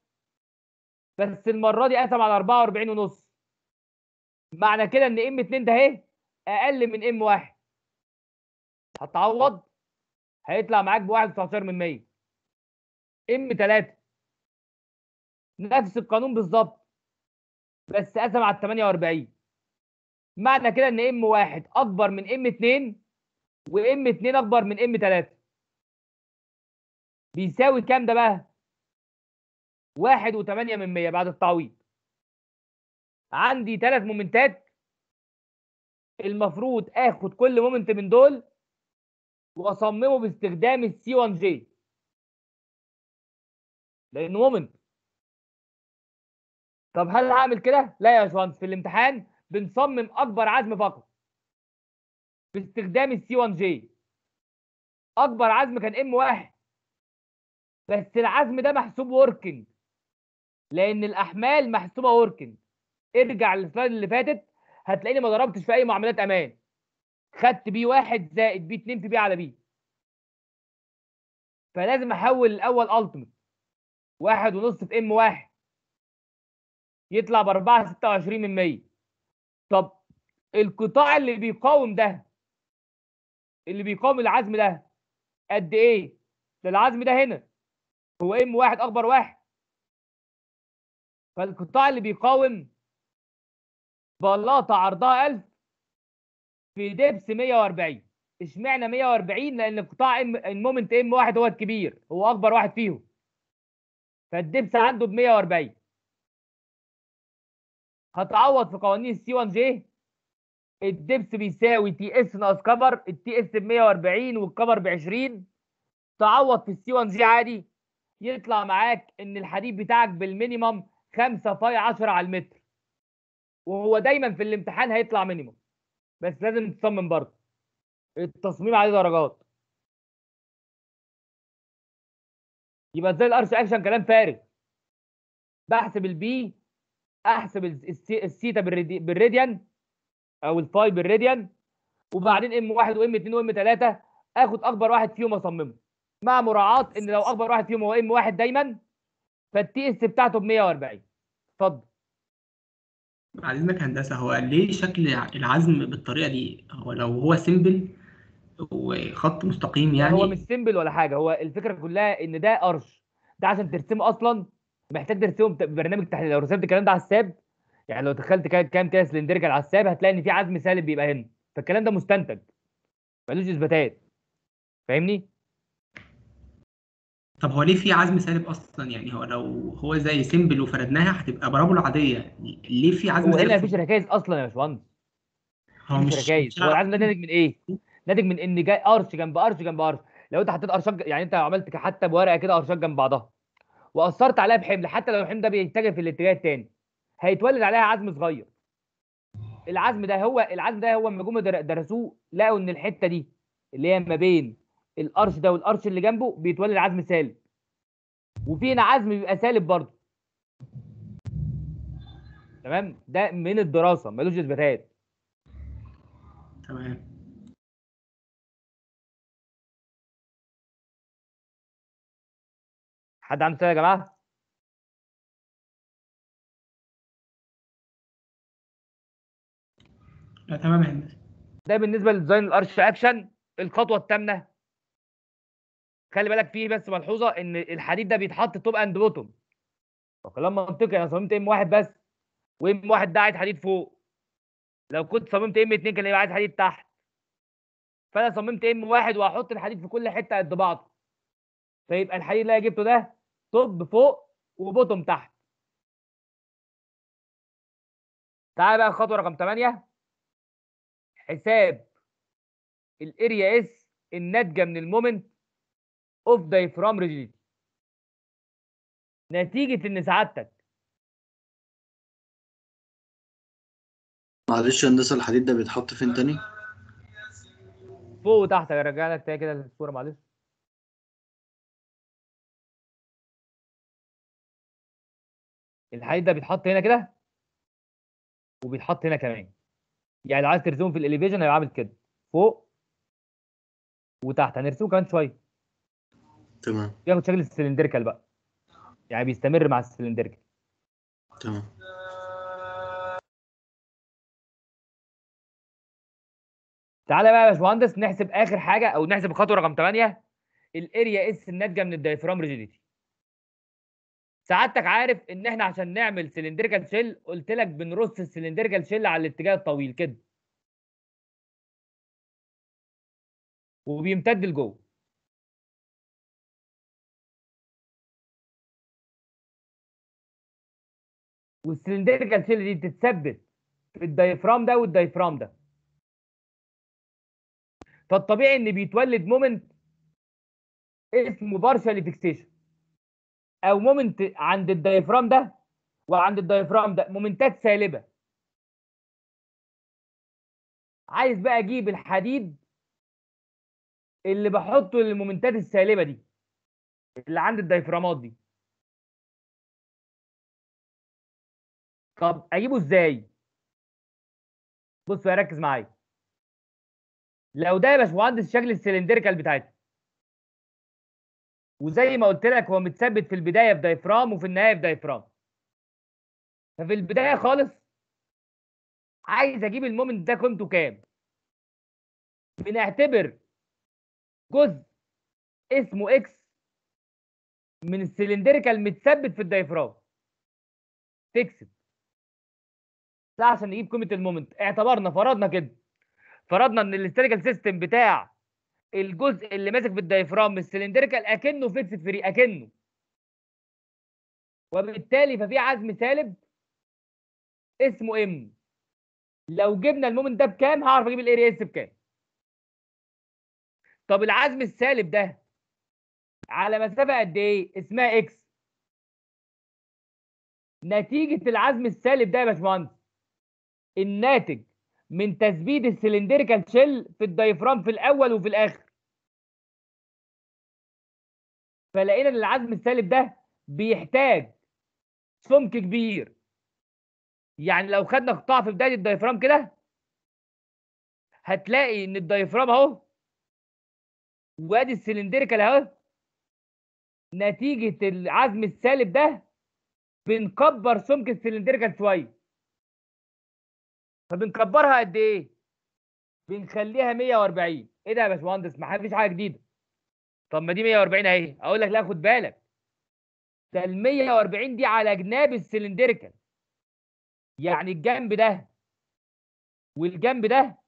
[SPEAKER 1] بس المرة دي قسم على 44 ونص. معنى كده إن إم 2 ده اهي أقل من إم 1 هتعوض؟ هيطلع معاك ب 1.19 من 100 إم 3 نفس القانون بالظبط. بس قسم على 48 معنى كده إن إم 1 أكبر من إم 2 وإم 2 أكبر من إم 3 بيساوي كام ده بقى؟ 1.8 من 100 بعد التعويض. عندي ثلاث مومنتات. المفروض آخد كل مومنت من دول وأصممه باستخدام ال C 1 J لأنه moment طب هل هعمل كده؟ لا يا باشمهندس في الامتحان بنصمم أكبر عزم فقط. باستخدام ال C 1 J أكبر عزم كان M 1 بس العزم ده محسوب working لأن الأحمال محسوبة working ارجع للسلايد اللي فاتت هتلاقيني ما ضربتش في أي معاملات أمان. خدت P واحد زائد P 2 في P على P فلازم أحول الأول ultimate واحد ونص في M واحد. يطلع ب 4 26 من 100 طب القطاع اللي بيقاوم ده اللي بيقاوم العزم ده قد إيه؟ ده العزم ده هنا. هو M واحد أكبر واحد. فالقطاع اللي بيقاوم بلاطة عرضها 1000 في depth 140 اشمعنى 140 لأن القطاع ام ال moment M واحد هو الكبير هو أكبر واحد فيهم. فال depth عنده ب 140 هتعوض في قوانين ال C 1 J. ال depth بيساوي ts ناقص cover ال ts ب 140 وال cover ب 20 تعوض في ال C 1 J عادي. يطلع معاك إن الحديد بتاعك بال minimum 5 phi 10 على المتر. وهو دايما في الامتحان هيطلع minimum. بس لازم تصمم برضه. التصميم عليه درجات. يبقى إزاي ال arch action كلام فارغ؟ بحسب ال P أحسب بال radi- بال radian أو ال phi بال radian وبعدين M واحد و M اتنين و M تلاتة آخد أكبر واحد فيهم اصممه مع مراعاة إن لو أكبر واحد فيهم هو M واحد دايما فال ts بتاعته ب 140 اتفضل.
[SPEAKER 9] بعد اذنك هندسة. هو ليه شكل العزم بالطريقة دي؟ هو لو هو simple وخط مستقيم يعني
[SPEAKER 1] هو مش simple ولا حاجة. هو الفكرة كلها إن ده arch ده عشان ترسمه أصلا محتاج ترسمه ببرنامج تحليل. لو رسمت الكلام ده على ال SAP يعني لو دخلت كا- كام كده cylindrical على ال SAP هتلاقي إن في عزم سالب بيبقى هنا. فالكلام ده مستنتج. ملوش إثباتات. فاهمني؟
[SPEAKER 9] طب هو ليه في عزم سالب أصلا؟ يعني هو لو هو زي simple وفردناها هتبقى parabola عادية. يعني ليه في عزم
[SPEAKER 1] هو هنا
[SPEAKER 9] سالب
[SPEAKER 1] مفيش ركائز أصلا يا باشمهندس؟
[SPEAKER 9] هو مش
[SPEAKER 1] ركائز. هو العزم ده ناتج من إيه؟ ناتج من إن جاي arch جنب arch جنب arch لو أنت حطيت arch ات يعني أنت عملت حتى بورقة كده arch ات جنب بعضها. وأثرت عليها بحمل. حتى لو الحمل ده بيتجه في الاتجاه الثاني هيتولد عليها عزم صغير. العزم ده هو العزم ده هو لما جم در- درسوه لقوا إن الحتة دي اللي هي ما بين ال arch ده وال arch اللي جنبه بيتولد عزم سالب. وفي هنا عزم بيبقى سالب برضه. تمام؟ ده من الدراسة ملوش اثباتات.
[SPEAKER 9] تمام.
[SPEAKER 1] حد عنده سؤال يا جماعة؟
[SPEAKER 9] لا تمام يا
[SPEAKER 1] ده بالنسبة ل design ال arch action الخطوة الثامنه خلي بالك فيه بس ملحوظة إن الحديد ده بيتحط top and bottom فكلام منطقي أنا صممت M واحد بس و M واحد ده عايز حديد فوق. لو كنت صممت M اتنين كان يبقى عايز حديد تحت. فأنا صممت M واحد وهحط الحديد في كل حتة قد بعض. فيبقى الحديد اللي أنا جبته ده top فوق و bottom تحت. تعالى بقى الخطوة رقم 8 حساب ال area S الناتجة من ال moment of diaphragm rigidity نتيجة إن سعادتك.
[SPEAKER 4] معلش يا هندسة الحديد ده بيتحط فين تاني؟
[SPEAKER 1] فوق وتحت. ارجع لك تاني كده الصورة معلش. الحديد ده بيتحط هنا كده؟ وبيتحط هنا كمان. يعني لو عايز ترسمه في ال elevation هيبقى عامل كده. فوق وتحت. هنرسمه كمان شوية.
[SPEAKER 4] تمام.
[SPEAKER 1] بياخد شكل ال cylindrical بقى. يعني بيستمر مع ال cylindrical
[SPEAKER 4] تمام.
[SPEAKER 1] تعالى بقى يا باشمهندس نحسب آخر حاجة أو نحسب الخطوه رقم 8 ال area S الناتجه من ال diaphragm rigidity سعادتك عارف إن إحنا عشان نعمل cylindrical shell قلت لك بنرص ال cylindrical shell على الاتجاه الطويل كده. وبيمتد لجوه. وال cylindrical shell دي بتتثبت في ال diaphragm ده وال diaphragm ده. فالطبيعي إن بيتولد moment اسمه partial fixation أو moment عند ال diaphragm ده وعند ال diaphragm ده moment ات سالبة. عايز بقى أجيب الحديد اللي بحطه لل moment ات السالبة دي اللي عند ال diaphragm ات دي. طب أجيبه إزاي؟ بص ركز معايا. لو ده يا باشمهندس شكل ال cylindrical بتاعتنا وزي ما قلت لك هو متثبت في البداية في diaphragm وفي النهاية في diaphragm. ففي البداية خالص عايز أجيب ال moment ده قيمته كام؟ بنعتبر جزء اسمه X من ال cylindrical متثبت في ال diaphragm. تكسب. عشان نجيب قيمة ال moment. اعتبرنا فرضنا كده. فرضنا إن ال statical system بتاع الجزء اللي ماسك في ال diaphragm ال cylindrical أكنه fixed free أكنه. وبالتالي ففي عزم سالب اسمه M لو جبنا ال moment ده بكام؟ هعرف أجيب ال area S بكام. طب العزم السالب ده على مسافة قد إيه؟ اسمها X نتيجة العزم السالب ده يا باشمهندس. الناتج من تثبيت ال cylindrical شيل في ال diaphragm في الأول وفي الآخر. فلقينا إن العزم السالب ده بيحتاج سمك كبير. يعني لو خدنا قطاع في بداية ال diaphragm كده هتلاقي إن ال diaphragm أهو وأدي ال cylindrical أهو نتيجة العزم السالب ده بنكبر سمك ال cylindrical شوية. فبنكبرها قد إيه؟ بنخليها 140 إيه ده يا باشمهندس؟ ما فيش حاجة جديدة. طب ما دي 140 اهي. أقول لك لا خد بالك. ده ال 140 دي على جناب ال cylindrical. يعني الجنب ده والجنب ده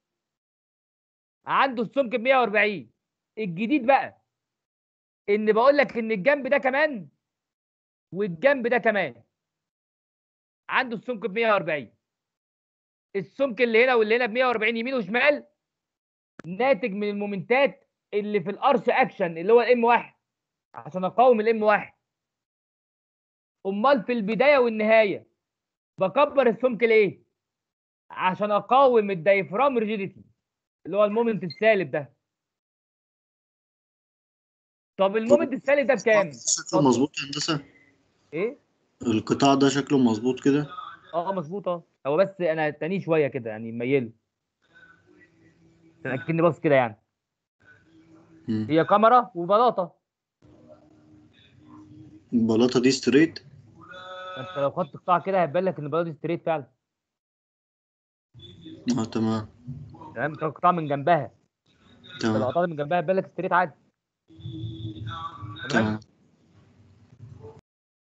[SPEAKER 1] عنده السمك ب 140 الجديد بقى ان بقول لك ان الجنب ده كمان والجنب ده كمان عنده السمك ب 140 السمك اللي هنا واللي هنا ب 140 يمين وشمال ناتج من المومنتات اللي في الأرش أكشن اللي هو الإم واحد عشان أقاوم الإم واحد أمال في البداية والنهاية بكبر السمك ليه؟ عشان أقاوم ال diaphragm rigidity اللي هو ال moment السالب ده طب ال moment السالب ده بكام؟
[SPEAKER 4] شكله مظبوط يا هندسة
[SPEAKER 1] إيه؟
[SPEAKER 4] القطاع ده شكله مظبوط كده
[SPEAKER 1] آه مظبوط آه هو بس أنا تاني شوية كده يعني ميله أكني باص كده يعني.
[SPEAKER 4] مم.
[SPEAKER 1] هي كمرة وبلاطة.
[SPEAKER 4] البلاطه دي straight
[SPEAKER 1] أنت لو خدت قطاع كده هيبان لك إن البلاطة دي straight فعلا.
[SPEAKER 4] آه تمام.
[SPEAKER 1] تمام؟ أنت قطاع من جنبها. أنت لو
[SPEAKER 4] تمام.
[SPEAKER 1] قطعت من جنبها هيبان لك straight عادي.
[SPEAKER 4] تمام.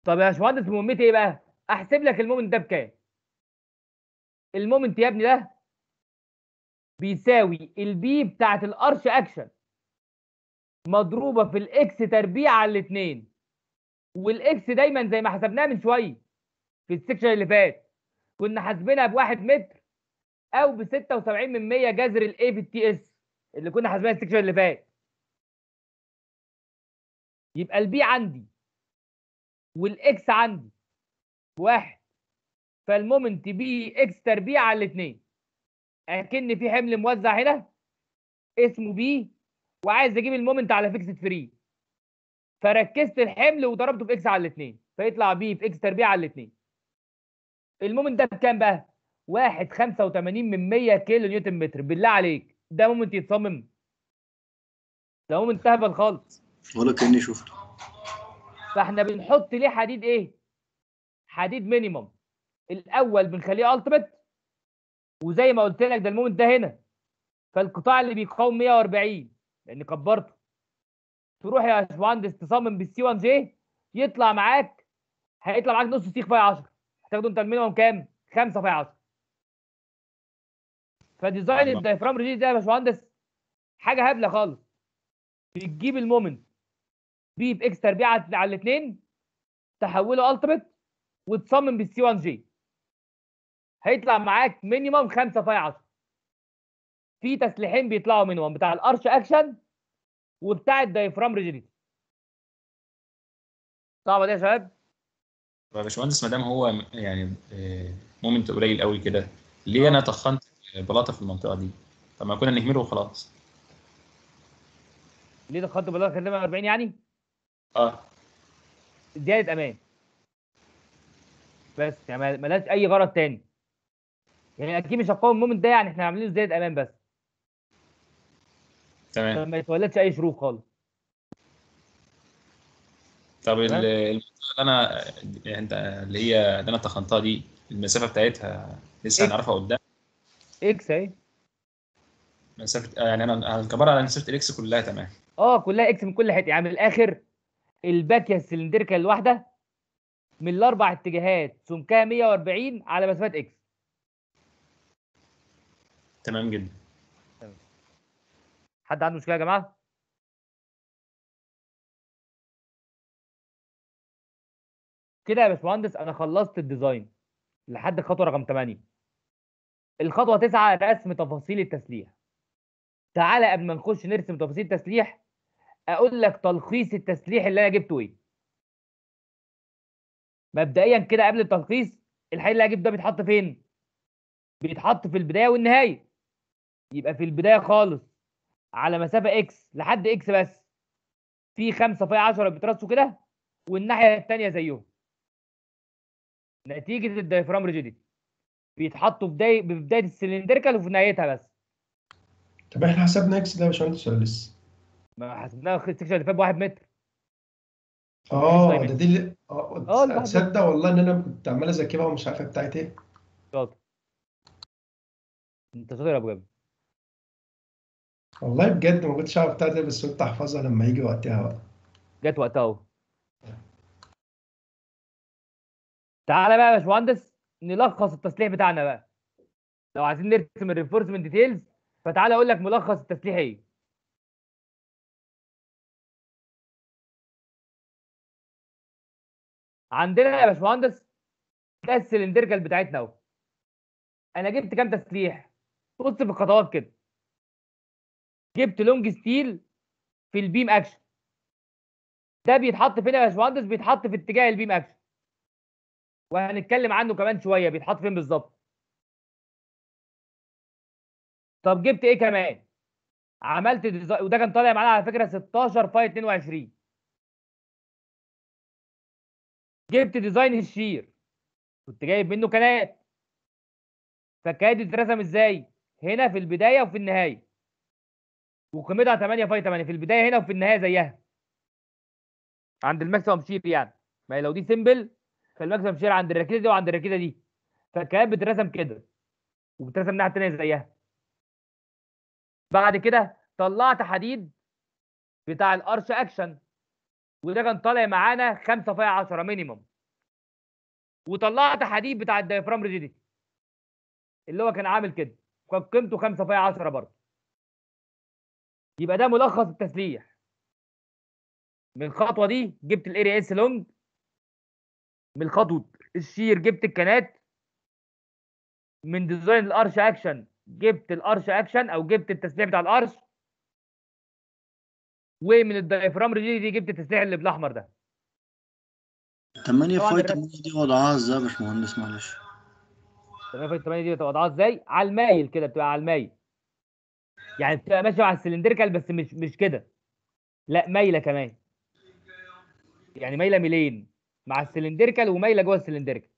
[SPEAKER 1] طب يا باشمهندس مهمتي إيه بقى؟ أحسب لك ال moment ده بكام؟ ال moment يا ابني ده بيساوي ال P بتاعت ال arch action مضروبة في ال X تربيع على الاثنين وال X دايما زي ما حسبناها من شوية في ال section اللي فات. كنا حاسبينها بواحد متر أو ب 76 من 100 جذر ال R في ال T S اللي كنا حاسبينها ال section اللي فات. يبقى ال P عندي وال X عندي. واحد. فال moment P X تربيع على الاثنين. أكن في حمل موزع هنا. اسمه P. وعايز أجيب ال moment على fixed free فركزت الحمل وضربته في X على الاثنين. فيطلع P في X تربيع على الاثنين. ال moment ده بكام بقى؟ واحد خمسة وتمانين من 100 كيلو نيوتن متر. بالله عليك. ده moment يتصمم. ده moment أهبل خالص.
[SPEAKER 4] ولا كأني شفته.
[SPEAKER 1] فاحنا بنحط ليه حديد إيه؟ حديد minimum الأول بنخليه ultimate وزي ما قلت لك ده ال moment ده هنا. فالقطاع اللي بيقاوم 140 لأن كبرته. تروح يا باشمهندس تصمم بال C 1 J يطلع معاك هيطلع معاك نص سيخ phi 10 هتاخده انت ال minimum كام؟ 5 phi 10 ف
[SPEAKER 7] design.
[SPEAKER 1] ال diaphragm rigidity ده يا باشمهندس حاجة هبلة خالص. بتجيب ال moment P في X تربيع على على الاثنين تحوله ultimate وتصمم بال C 1 J هيطلع معاك minimum 5 phi 10 في تسليحين بيطلعوا minimum بتاع ال arch action وبتاع ال diaphragm rigidity صعبة دي يا شباب؟
[SPEAKER 7] يا باشمهندس ما دام هو يعني آه، moment قليل قوي كده ليه أنا طخنت بلاطة في المنطقة دي؟ طب ما كنا نهمله وخلاص.
[SPEAKER 1] ليه دخلت بلاغ 40 يعني؟
[SPEAKER 7] آه.
[SPEAKER 1] زيادة أمان. بس يعني ما- ملهاش أي غرض تاني. يعني أكيد مش هقاوم المومنت ده يعني إحنا عاملينه زائد أمان بس.
[SPEAKER 7] تمام.
[SPEAKER 1] ما يتولدش أي شروط خالص.
[SPEAKER 7] طب. المنطقة اللي أنا أنت اللي هي اللي أنا طخنتها دي المسافة بتاعتها لسه. هنعرفها قدام؟
[SPEAKER 1] X
[SPEAKER 7] أهي. مسافة يعني أنا هنكبرها على مسافة ال X كلها تمام.
[SPEAKER 1] آه كلها X من كل حتة. يعني من الآخر الباكيه ال cylindrical الواحده من الأربع اتجاهات سمكها 140 على مسافات X.
[SPEAKER 7] تمام جدا.
[SPEAKER 1] حد عنده مشكلة يا جماعة؟ كده يا باشمهندس أنا خلصت ال design. لحد الخطوة رقم 8 الخطوة 9 رسم تفاصيل التسليح. تعالى قبل ما نخش نرسم تفاصيل التسليح أقول لك تلخيص التسليح اللي أنا جبته إيه. مبدئيا كده قبل التلخيص الحديد اللي هجيب ده بيتحط فين؟ بيتحط في البداية والنهاية. يبقى في البداية خالص على مسافة X لحد X بس. في 5 فاي 10 بيترصوا كده والناحية الثانية زيهم. نتيجة ال diaphragm rigidity بيتحطوا في بداية في بداية ال cylindrical وفي نهايتها بس.
[SPEAKER 5] طب إحنا حسبنا X ده يا باشمهندس ولا لسه؟
[SPEAKER 1] ما حسبناها ال section اللي فات بواحد متر. آه.
[SPEAKER 5] ده دي اللي
[SPEAKER 1] آه،
[SPEAKER 5] آه
[SPEAKER 1] الواحد
[SPEAKER 5] تصدق والله إن أنا كنت عمال أذاكرها ومش عارف بتاعت إيه.
[SPEAKER 1] شاطر أنت شاطر يا ابو جابر
[SPEAKER 5] والله بجد ما كنتش عارف بتاعت إيه بس قلت أحفظها لما يجي وقتها بقى.
[SPEAKER 1] جت وقتها أهو. تعالى بقى يا باشمهندس نلخص التسليح بتاعنا بقى. لو عايزين نرسم ال reinforcement details فتعالى أقول لك ملخص التسليح إيه. عندنا يا باشمهندس ده ال cylindrical بتاعتنا اهو. أنا جبت كام تسليح؟ بص في الخطوات كده. جبت long steel في ال beam action. ده بيتحط فين يا باشمهندس؟ بيتحط في اتجاه ال beam action. وهنتكلم عنه كمان شوية بيتحط فين بالظبط؟ طب جبت إيه كمان؟ عملت design وده كان طالع معانا على فكرة 16 phi 22 جبت design ال shear. كنت جايب منه كنات فالكنات دي بتترسم إزاي؟ هنا في البداية وفي النهاية. وقيمتها 8 phi 8 في البداية هنا وفي النهاية زيها. عند ال maximum shear يعني. ما هي لو دي simple فال maximum shear عند الركيزة دي وعند الركيزة دي. فالكنات بتترسم كده. وبتترسم الناحيه التانيه زيها. بعد كده طلعت حديد بتاع ال arch action. وده كان طالع معانا 5 في 10 minimum وطلعت حديد بتاع ال diaphragm rigidity اللي هو كان عامل كده. كان قيمته 5 في 10 برضه. يبقى ده ملخص التسليح. من الخطوة دي جبت ال area S long من الخطوة ال shear جبت الكنات. من design ال arch action جبت ال arch action أو جبت التسليح بتاع ال arch. ومن ال diaphragm rigidity جبت التسليح اللي بالأحمر ده.
[SPEAKER 4] 8
[SPEAKER 1] طبعاً
[SPEAKER 4] phi
[SPEAKER 1] الرسم-
[SPEAKER 4] 8 دي وضعها إزاي يا باشمهندس؟ معلش.
[SPEAKER 1] 8 في 8 دي بتبقى وضعها إزاي؟ على المايل كده بتبقى على المايل. يعني بتبقى ماشية مع ال cylindrical بس مش مش كده. لا مايلة كمان. يعني مايلة ميلين. مع ال cylindrical ومايلة جوه ال
[SPEAKER 4] cylindrical.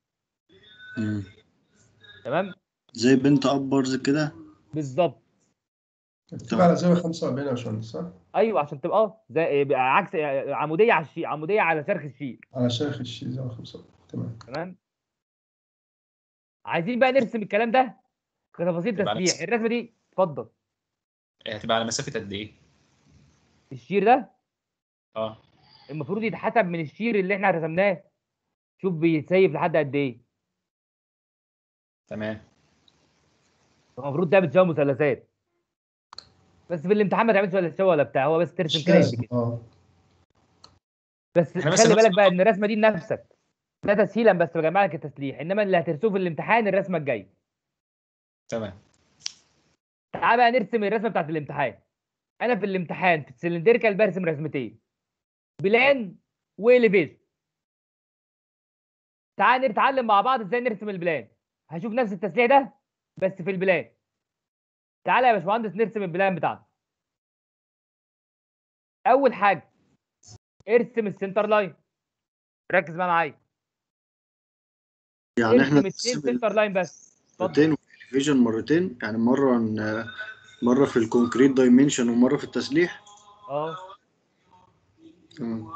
[SPEAKER 1] تمام؟
[SPEAKER 4] زي bent up bars كده؟
[SPEAKER 1] بالظبط.
[SPEAKER 5] بتبقى على زاوية 45 يا باشمهندس صح؟
[SPEAKER 1] أيوه عشان تبقى آه زي بقى عكس عمودية على ال shear عمودية على شرخ ال shear
[SPEAKER 5] على شرخ ال shear زاوية 45 تمام.
[SPEAKER 1] تمام. عايزين بقى نرسم الكلام ده كتفاصيل
[SPEAKER 7] تبقى مس-
[SPEAKER 1] الرسمة دي اتفضل.
[SPEAKER 7] هتبقى على مسافة قد إيه؟
[SPEAKER 1] ال shear ده؟
[SPEAKER 7] آه.
[SPEAKER 1] المفروض يتحسب من ال shear اللي إحنا رسمناه. شوف بيتسيف لحد قد إيه.
[SPEAKER 7] تمام.
[SPEAKER 1] المفروض ده بتساوي مثلثات. بس في الامتحان ما تعملش ولا تساوي ولا بتاع هو بس ترسم كده.
[SPEAKER 5] آه.
[SPEAKER 1] بس خلي بالك بقى إن الرسمة دي لنفسك ده تسهيلا بس بجمع لك التسليح إنما اللي هترسمه في الامتحان الرسمة الجاية.
[SPEAKER 7] تمام.
[SPEAKER 1] تعال بقى نرسم الرسمة بتاعت الامتحان. أنا في الامتحان في ال cylindrical برسم رسمتين plan و elevation. تعال نتعلم مع بعض إزاي نرسم ال plan. هشوف نفس التسليح ده بس في ال plan. تعالى يا باشمهندس نرسم ال plan بتاعنا. أول حاجة ارسم ال center line. ركز بقى معايا.
[SPEAKER 4] يعني إحنا
[SPEAKER 1] ارسم اتنين
[SPEAKER 4] نقسم
[SPEAKER 1] center line بس.
[SPEAKER 4] مرتين elevation مرتين يعني مرة ن- مرة في ال concrete dimension ومرة في التسليح.
[SPEAKER 1] آه.
[SPEAKER 4] تمام.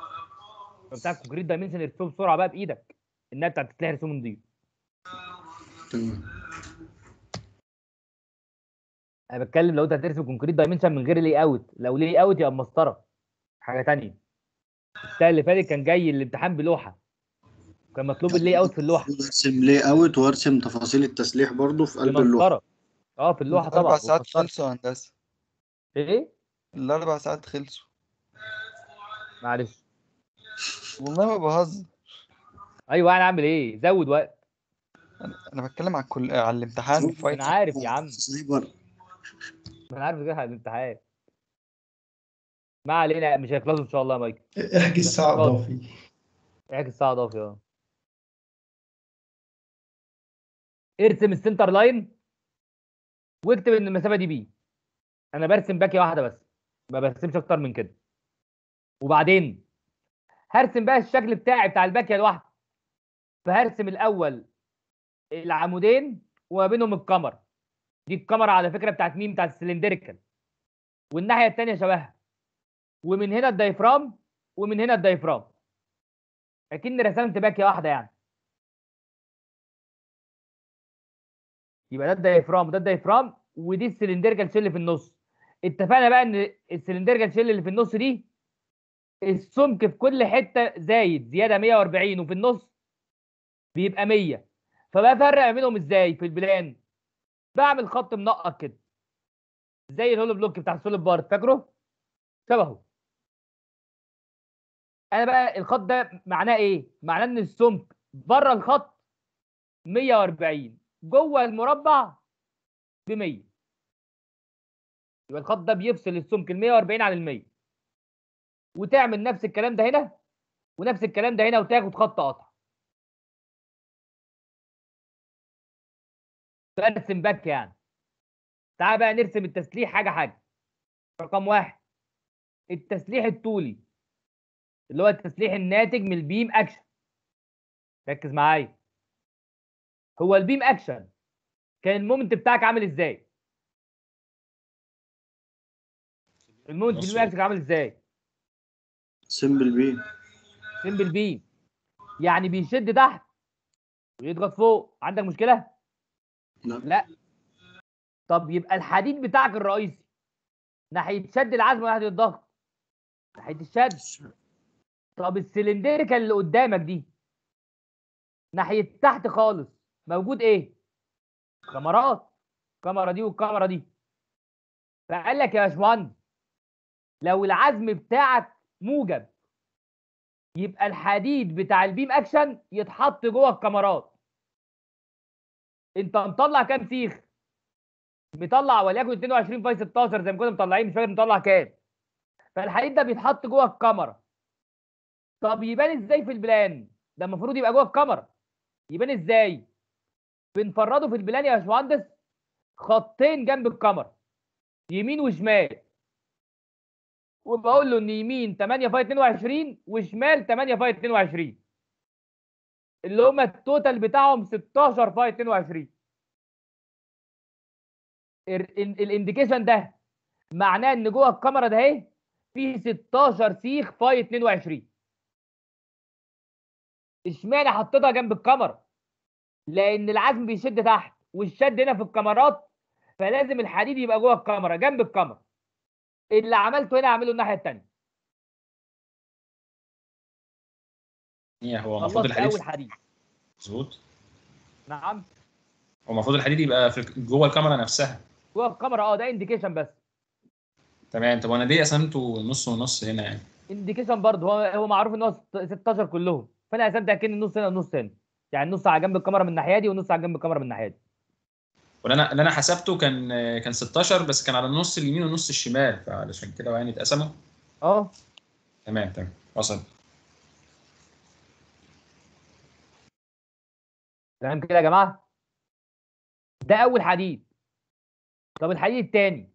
[SPEAKER 1] بتاع ال concrete dimension ارسمه بسرعة بقى بإيدك النهايه بتاعت التسليح ارسمه نضيف.
[SPEAKER 4] تمام.
[SPEAKER 1] أنا بتكلم لو أنت هترسم concrete dimension من غير layout لو layout يبقى مسطرة. حاجة تانية. السنة اللي فاتت كان جاي الامتحان بلوحة. كان مطلوب ال layout في
[SPEAKER 4] اللوحة. ارسم layout وارسم تفاصيل التسليح برضو في قلب اللوحة.
[SPEAKER 1] بمسطره آه في اللوحة طبعا.
[SPEAKER 10] الأربع ساعات. خلصوا يا هندسة.
[SPEAKER 1] إيه؟
[SPEAKER 10] الأربع ساعات خلصوا.
[SPEAKER 1] معلش.
[SPEAKER 10] والله ما بهزر.
[SPEAKER 1] أيوه أنا أعمل إيه؟ زود وقت.
[SPEAKER 10] أنا أنا بتكلم على الكل على الامتحان.
[SPEAKER 1] أنا عارف يا عم. أنا عارف على الامتحان. ما علينا مش هيخلصوا إن شاء الله يا مايكل.
[SPEAKER 5] احجز ساعة إضافي.
[SPEAKER 1] اعكس الساعة أضافي آه. ارسم ال center line واكتب إن المسافة دي B أنا برسم باكيه واحدة بس. ما برسمش أكتر من كده. وبعدين هرسم بقى الشكل بتاعي بتاع الباكيه الواحده فهرسم الأول العمودين وما بينهم الكمرة دي الكمرة على فكرة بتاعت مين؟ بتاعت ال cylindrical والناحية الثانية شبهها. ومن هنا ال diaphragm ومن هنا ال diaphragm. اكني رسمت باكيه واحدة يعني. يبقى ده ال diaphragm وده ال diaphragm ودي ال cylindrical shell اللي في النص. اتفقنا بقى إن ال cylindrical shell اللي في النص دي السمك في كل حتة زايد زيادة 140 وفي النص بيبقى 100 فبفرق ما بينهم إزاي في ال plan؟ بعمل خط منقط كده. زي ال hollow block بتاع ال solid part فاكره؟ شبهه. أنا بقى الخط ده معناه إيه؟ معناه إن السمك بره الخط 140 جوه المربع ب 100 يبقى الخط ده بيفصل السمك ال 140 عن ال 100 وتعمل نفس الكلام ده هنا ونفس الكلام ده هنا وتاخد خط قطع. برسم باك يعني. تعال بقى نرسم التسليح حاجة حاجة. رقم واحد. التسليح الطولي. اللي هو التسليح الناتج من ال beam action. ركز معايا. هو ال beam action. كان ال moment بتاعك عامل إزاي؟ ال moment ال beam action عامل إزاي؟
[SPEAKER 4] سمبل بي
[SPEAKER 1] simple beam. يعني بيشد تحت ويضغط فوق. عندك مشكلة؟
[SPEAKER 4] لا
[SPEAKER 1] لا. طب يبقى الحديد بتاعك الرئيسي ناحية شد العزم ولا ناحية الضغط؟ ناحية الشد. طب السلندريكال اللي قدامك دي ناحية تحت خالص موجود إيه؟ كاميرات. الكاميرا دي والكاميرا دي. فقال لك يا باشمهندس لو العزم بتاعك موجب يبقى الحديد بتاع ال beam action يتحط جوه الكمرات. انت مطلع كام سيخ؟ مطلع وليكن 22 phi 16 زي ما كنا مطلعين مش فاكر مطلع كام. فالحديد ده بيتحط جوه الكمرة. طب يبان إزاي في ال plan؟ ده المفروض يبقى جوه الكمرة. يبان إزاي؟ بنفرده في ال plan يا باشمهندس خطين جنب الكمرة يمين وشمال. وبقول له إن يمين 8 phi 22 وشمال 8 phi 22 اللي هما ال total بتاعهم 16 phi 22 ال indication ده معناه إن جوه الكمرة ده اهي فيه 16 سيخ phi 22 اشمعنى حطيتها جنب الكمرة؟ لأن العزم بيشد تحت والشد هنا في الكمرات فلازم الحديد يبقى جوه الكمرة جنب الكمرة. اللي عملته هنا أعمله الناحية
[SPEAKER 7] الثانية هو المفروض الحديد
[SPEAKER 1] أول حديد.
[SPEAKER 7] مظبوط.
[SPEAKER 1] نعم.
[SPEAKER 7] هو المفروض الحديد يبقى في جوه الكمرة نفسها.
[SPEAKER 1] جوه الكمرة آه ده indication بس.
[SPEAKER 7] تمام طب أنا ليه قسمته نص ونص هنا يعني.
[SPEAKER 1] indication برضه هو هو معروف إن هو ست- 16 كلهم. فأنا قسمت أكن النص هنا والنص هنا. يعني النص على جنب الكاميرا من الناحية دي والنص على جنب الكاميرا من الناحية دي.
[SPEAKER 7] واللي أنا اللي أنا حسبته كان كان 16 بس كان على النص اليمين والنص الشمال فعلشان كده يعني اتقسموا.
[SPEAKER 1] آه.
[SPEAKER 7] تمام تمام. وصل
[SPEAKER 1] تمام كده يا جماعة؟ ده أول حديد. طب الحديد الثاني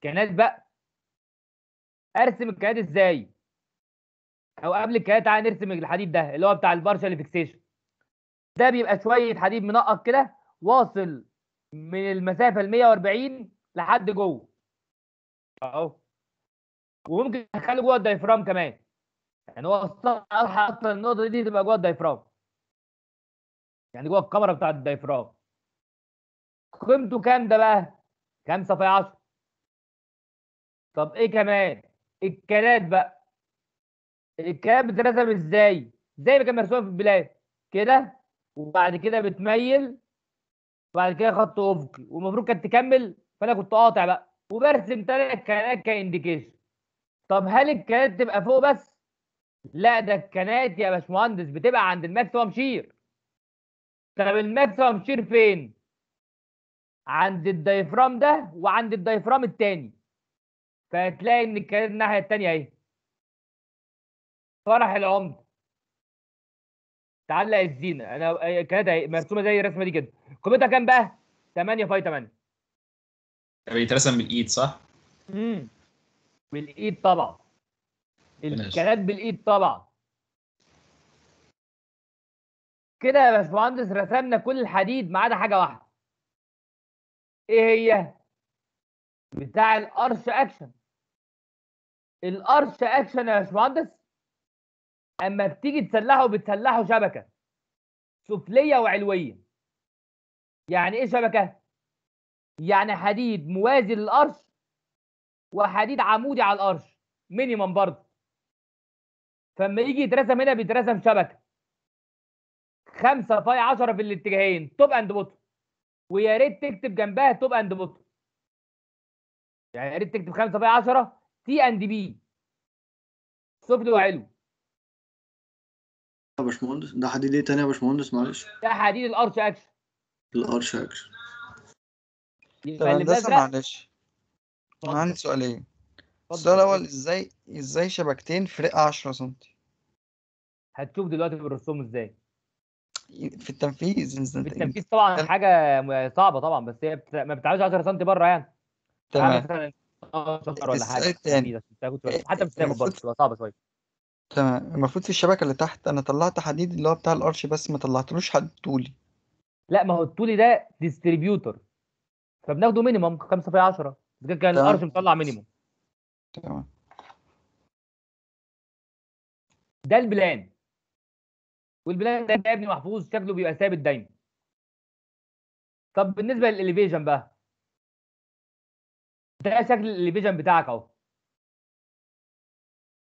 [SPEAKER 1] كانات بقى أرسم الكانات إزاي؟ أو قبل الكانات تعالى نرسم الحديد ده اللي هو بتاع ال partial fixation. ده بيبقى شوية حديد منقط كده واصل من المسافة ال 140 لحد جوه. أهو. وممكن تدخله جوه ال diaphragm كمان. يعني هو أصلا النقطة دي تبقى جوه ال diaphragm. يعني جوه الكمرة بتاعت ال diaphragm قيمته كام ده بقى؟ 5 phi 10 طب إيه كمان؟ الكانات بقى. الكانات بتترسم إزاي؟ زي ما كان مرسوم في ال plan؟ كده؟ وبعد كده بتميل؟ وبعد كده خط افقي والمفروض كانت تكمل؟ فأنا كنت قاطع بقى. وبرسم ثلاث كانات ك indication. طب هل الكانات تبقى فوق بس؟ لا ده الكنات يا باشمهندس بتبقى عند ال maximum shear. طب ال maximum shear فين؟ عند الدايفرام ده وعند الدايفرام التاني. فهتلاقي إن الكنات الناحية التانية أهي. فرح العمد. تعلق الزينه أنا اهي مرسومة زي الرسمة دي كده. قيمتها كام بقى؟ 8 فاي 8
[SPEAKER 7] بيترسم بالايد صح؟
[SPEAKER 1] امم بالايد طبعا. الكنات بالإيد طبعا. كده يا باشمهندس رسمنا كل الحديد ما عدا حاجة واحدة. إيه هي؟ بتاع ال arch action. ال arch action يا باشمهندس أما بتيجي تسلحه بتسلحه شبكة سفلية وعلوية. يعني إيه شبكة؟ يعني حديد موازي لل arch وحديد عمودي على ال arch minimum برضه. فلما يجي يترسم هنا بيترسم شبكة. 5 phi 10 في الاتجاهين. top and bottom ويا ريت تكتب جنبها top and bottom يعني يا ريت تكتب 5 phi 10 T and B. سفلي وعلوي
[SPEAKER 4] يا باشمهندس ده حديد إيه تاني يا باشمهندس؟ معلش.
[SPEAKER 1] ده حديد ال arch
[SPEAKER 4] action. ال
[SPEAKER 10] arch
[SPEAKER 1] action. طب
[SPEAKER 10] يبقى
[SPEAKER 1] بازرق
[SPEAKER 10] معلش.
[SPEAKER 1] اتفضل.
[SPEAKER 10] عندي سؤالين. السؤال الأول إزاي إزاي شبكتين في رقة 10 سنتي؟
[SPEAKER 1] هتشوف دلوقتي بالرسوم إزاي.
[SPEAKER 10] في التنفيذ أنت
[SPEAKER 1] في التنفيذ طبعا. حاجة صعبة طبعا بس هي بت... ما بتعملش 10 سم بره يعني.
[SPEAKER 10] تمام.
[SPEAKER 1] 12 ولا حاجة. شوية. حتى مش تاخد برضه صعبه شوية.
[SPEAKER 10] تمام. المفروض في الشبكة اللي تحت أنا طلعت حديد اللي هو بتاع القرش بس ما طلعتلوش حديد طولي.
[SPEAKER 1] لا ما هو الطولي ده ديستريبيوتور فبناخده minimum 5 phi 10 كده كان.
[SPEAKER 10] ال
[SPEAKER 1] arch مطلع minimum
[SPEAKER 10] تمام.
[SPEAKER 1] ده ال plan. وال plan ده يا ابني محفوظ شكله بيبقى ثابت دايما. طب بالنسبة لل elevation بقى. ده شكل ال elevation بتاعك أهو.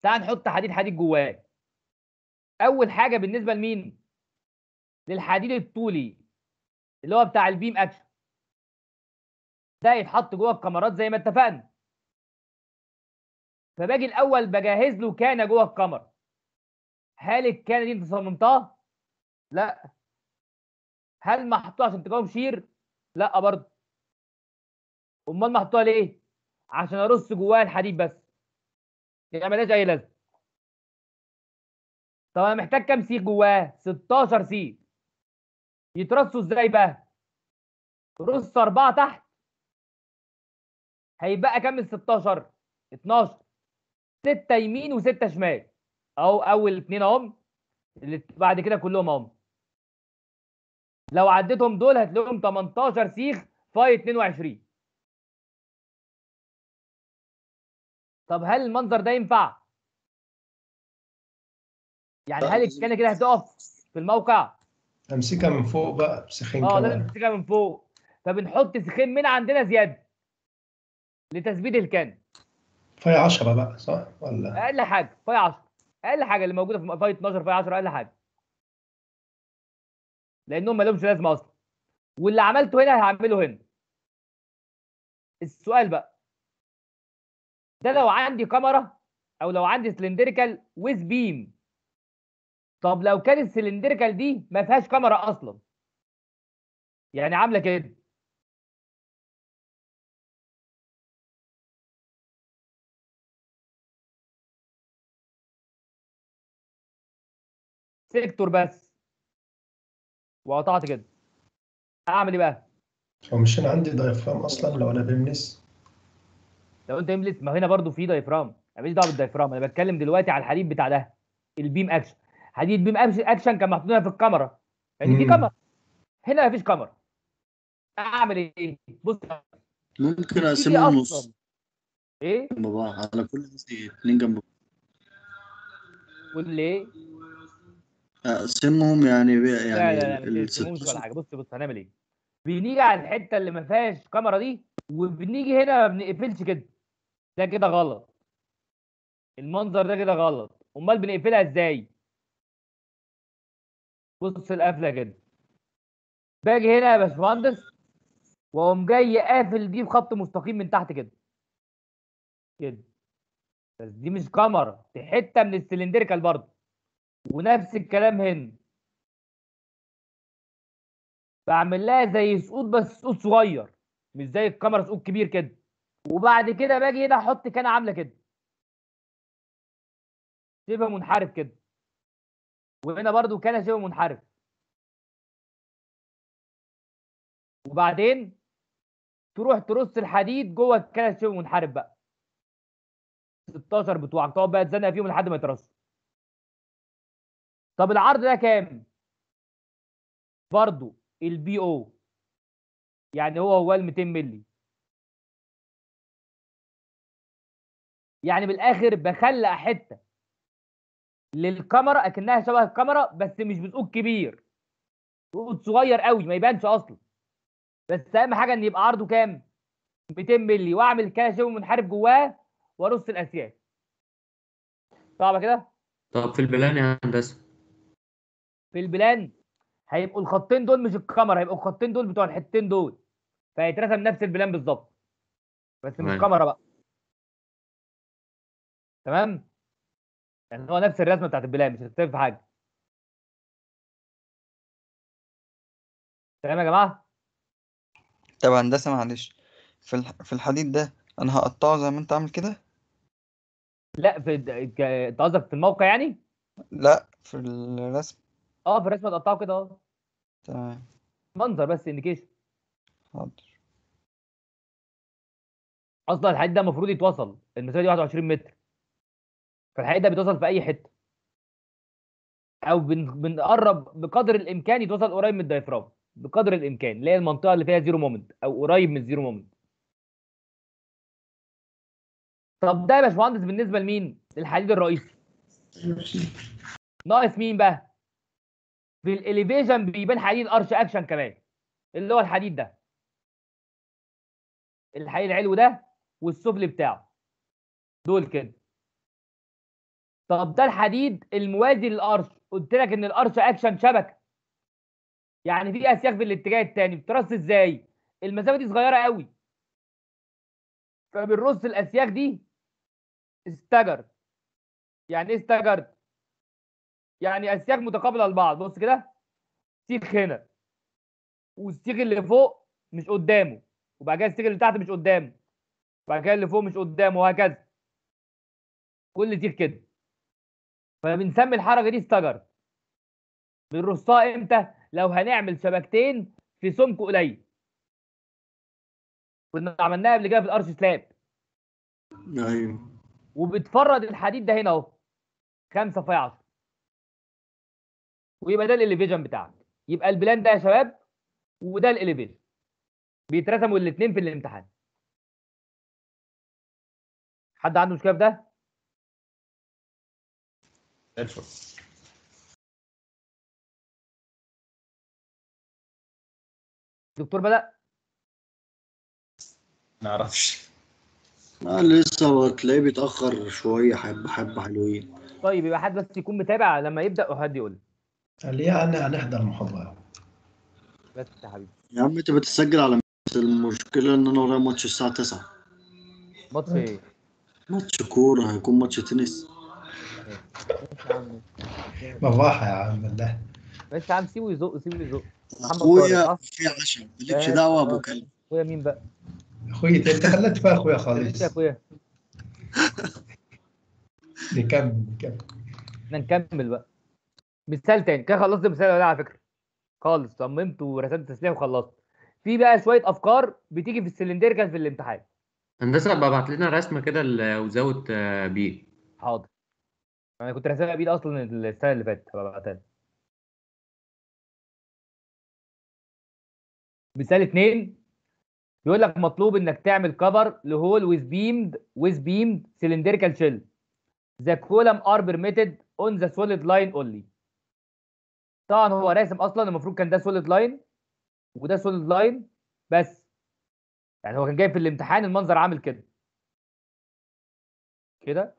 [SPEAKER 1] تعال نحط حديد حديد جواه أول حاجة بالنسبة لمين؟ للحديد الطولي اللي هو بتاع ال beam action. ده يتحط جوه الكمرات زي ما اتفقنا. فباجي الأول بجهز له كانه جوه الكمرة. هل الكانه دي انت صممتها؟ لا. هل محطوطه عشان تقاوم shear؟ لا برضه. امال محطوطه ليه؟ عشان ارص جواها الحديد بس. يعني ملهاش اي لازمة. طب أنا محتاج كام سيخ جواه؟ 16 سيخ يترصوا إزاي بقى؟ رص أربعة تحت. هيبقى كام من 16 12 ستة يمين وستة شمال. اهو اول اتنين اهم. اللي بعد كده كلهم اهم. لو عديتهم دول هتلاقيهم 18 سيخ فاي 22 طب هل المنظر ده ينفع؟ يعني هل
[SPEAKER 4] لازم.
[SPEAKER 1] الكنه كده هتقف في الموقع؟
[SPEAKER 5] امسكها من فوق بقى بسخين
[SPEAKER 1] آه لازم
[SPEAKER 5] كمان.
[SPEAKER 1] تمسكها من فوق. فبنحط سيخين من عندنا زيادة لتثبيت الكانة.
[SPEAKER 5] phi 10 بقى صح؟ ولا؟
[SPEAKER 1] أقل حاجة phi 10 أقل حاجة اللي موجودة في phi 12 phi 10 أقل حاجة. لأنهم ما لهمش لازمة أصلا. واللي عملته هنا هعمله هنا. السؤال بقى. ده لو عندي كمرة أو لو عندي cylindrical with beam طب لو كانت ال cylindrical دي ما فيهاش كمرة أصلا. يعني عاملة كده. sector بس. وقطعت كده. أعمل إيه بقى؟
[SPEAKER 5] هو مش أنا عندي دايفرام أصلا لو أنا بمنس
[SPEAKER 1] لو أنت املس ما هنا برضو في دايفرام أنا ماليش دعوه بالدايفرام أنا بتكلم دلوقتي على الحديد بتاع ده البيم اكشن حديد بيم اكشن كان محطوط هنا في الكاميرا. يعني في. كاميرا. هنا مفيش كاميرا. أعمل إيه؟ بص.
[SPEAKER 4] ممكن
[SPEAKER 1] تيجي
[SPEAKER 4] اقسمهم نص.
[SPEAKER 1] إيه؟
[SPEAKER 4] جنب بعض. على كل قصدي اتنين جنب بعض.
[SPEAKER 1] قول إيه
[SPEAKER 4] اقسمهم يعني بي-
[SPEAKER 1] لا
[SPEAKER 4] يعني
[SPEAKER 1] لا لا
[SPEAKER 4] ال
[SPEAKER 1] تقسموش ولا
[SPEAKER 4] 16
[SPEAKER 1] حاجة. بص بص هنعمل إيه؟ بنيجي على الحتة اللي ما فيهاش كاميرا دي وبنيجي هنا ما بنقفلش كده. ده كده غلط. المنظر ده كده غلط. أمال بنقفلها إزاي؟ بص القفلة كده. باجي هنا يا باشمهندس وأقوم جاي قافل دي بخط مستقيم من تحت كده. كده. بس دي مش كاميرا دي حتة من السلندريكال برضه. ونفس الكلام هنا. بعمل لها زي سقوط بس سقوط صغير مش زي الكاميرا سقوط كبير كده. وبعد كده باجي هنا أحط كان عاملة كده. شبه منحرف كده. وهنا برضو كان شبه منحرف. وبعدين تروح ترص الحديد جوه الكنس شبه منحرف بقى. 16 بتوعك تقعد بقى تزنق فيهم لحد ما يترصوا. طب العرض ده كام؟ برضو البي أو يعني هو هو ال 200 مللي. يعني بالآخر بخلق حتة للكاميرا أكنها شبه الكاميرا بس مش بسقوط كبير. سقوط صغير قوي ما يبانش أصلا. بس أهم حاجة إن يبقى عرضه كام؟ 200 مللي. وأعمل شبه منحرف جواه وأرص الاسياخ صعبه كده؟
[SPEAKER 3] طب في ال plan يا هندسة.
[SPEAKER 1] في ال plan هيبقوا الخطين دول مش الكمرة هيبقوا الخطين دول بتوع الحتتين دول. فهيترسم نفس ال plan بالظبط. بس مش
[SPEAKER 3] تمام.
[SPEAKER 1] كمرة بقى. تمام؟ يعني هو نفس الرسمة بتاعت ال plan مش هتختلف في حاجة. تمام يا جماعة؟
[SPEAKER 10] طب هندسة معلش. في الح... في الحديد ده أنا هقطعه زي ما أنت عامل كده؟
[SPEAKER 1] لا في أنت قصدك في الموقع يعني؟
[SPEAKER 10] لا في الرسم.
[SPEAKER 1] آه في الرسمة تقطعه كده آه
[SPEAKER 10] تمام.
[SPEAKER 1] منظر بس indication
[SPEAKER 10] حاضر.
[SPEAKER 1] أصلا الحديد ده المفروض يتوصل. المسافة دي 21 متر. فالحديد ده بيتوصل في أي حتة. أو بن... بنقرب بقدر الإمكان يتوصل قريب من ال diaphragm. بقدر الإمكان. اللي هي المنطقة اللي فيها zero moment أو قريب من ال zero moment طب ده يا باشمهندس بالنسبة لمين؟ للحديد الرئيسي. ناقص مين بقى؟ في ال elevation بيبان حديد arch action كمان. اللي هو الحديد ده. الحديد العلو ده والسفلي بتاعه. دول كده. طب ده الحديد الموازي للأرش. قلت لك إن الأرش أكشن شبكه يعني في اسياخ في الاتجاه الثاني بترص إزاي؟ المسافة دي صغيرة قوي. فبنرص الاسياخ دي. استجرد يعني إيه استجرد يعني اسياخ متقابلة لبعض. بص كده. سيخ هنا. والسيخ اللي فوق مش قدامه. وبعد كده السيخ اللي تحت مش قدامه. وبعد كده اللي فوق مش قدامه. وهكذا. كل سيخ كده. فبنسمي الحركة دي استجر. بنرصها إمتى؟ لو هنعمل شبكتين في سمك قليل. كنا عملناها قبل كده في الأرش سلاب.
[SPEAKER 4] أيوه.
[SPEAKER 1] وبتفرد الحديد ده هنا أهو. 5 في 10 ويبقى ده ال elevation بتاعك. يبقى ال plan ده يا شباب وده ال elevation. بيترسموا الاثنين في الامتحان. حد عنده مشكلة في ده؟
[SPEAKER 7] الفل.
[SPEAKER 1] دكتور بدأ؟
[SPEAKER 7] ما أعرفش.
[SPEAKER 4] آه لسه تلاقيه بيتأخر شوية حبة حبة حلوين.
[SPEAKER 1] طيب يبقى حد بس يكون متابع لما يبدأ وحد يقول. لي.
[SPEAKER 5] خليها أنا هنحضر المحاضرة.
[SPEAKER 1] بس يا حبيبي.
[SPEAKER 4] يا عم أنت بتسجل على بس المشكلة إن أنا ورايا ماتش الساعة 9
[SPEAKER 1] ماتش إيه؟
[SPEAKER 4] ماتش كورة. هيكون ماتش تنس.
[SPEAKER 1] ماشي يا عم.
[SPEAKER 5] بالراحة يا عم الله
[SPEAKER 1] ماشي يا عم سيبه يزق سيبه يزق. أخويا؟
[SPEAKER 4] في عشاء مالكش
[SPEAKER 1] بس
[SPEAKER 4] دعوة
[SPEAKER 1] أبو.
[SPEAKER 4] كلب.
[SPEAKER 1] أخويا مين بقى؟
[SPEAKER 5] أخوي أنت خليت فيها
[SPEAKER 1] أخويا
[SPEAKER 5] خالص.
[SPEAKER 1] يا أخويا. <laughs>
[SPEAKER 5] نكمل نكمل.
[SPEAKER 1] إحنا نكمل بقى. مثال تاني. كده خلصت المثال ولا لا على فكرة؟ خالص. صممت ورسمت تسليح وخلصت. في بقى شوية أفكار بتيجي في السلندريكال في الامتحان.
[SPEAKER 3] هندسة بقى ابعت لنا رسمة كده لوزاوت بي.
[SPEAKER 1] حاضر. أنا كنت راسمها بايد أصلا السنة اللي فاتت. لك. مثال اتنين. بيقول لك مطلوب إنك تعمل كفر لهول with beamed with beamed cylindrical shell. The column are permitted on the solid line only. طبعا هو راسم أصلا المفروض كان ده solid line وده solid line بس. يعني هو كان جايب في الامتحان المنظر عامل كده. كده؟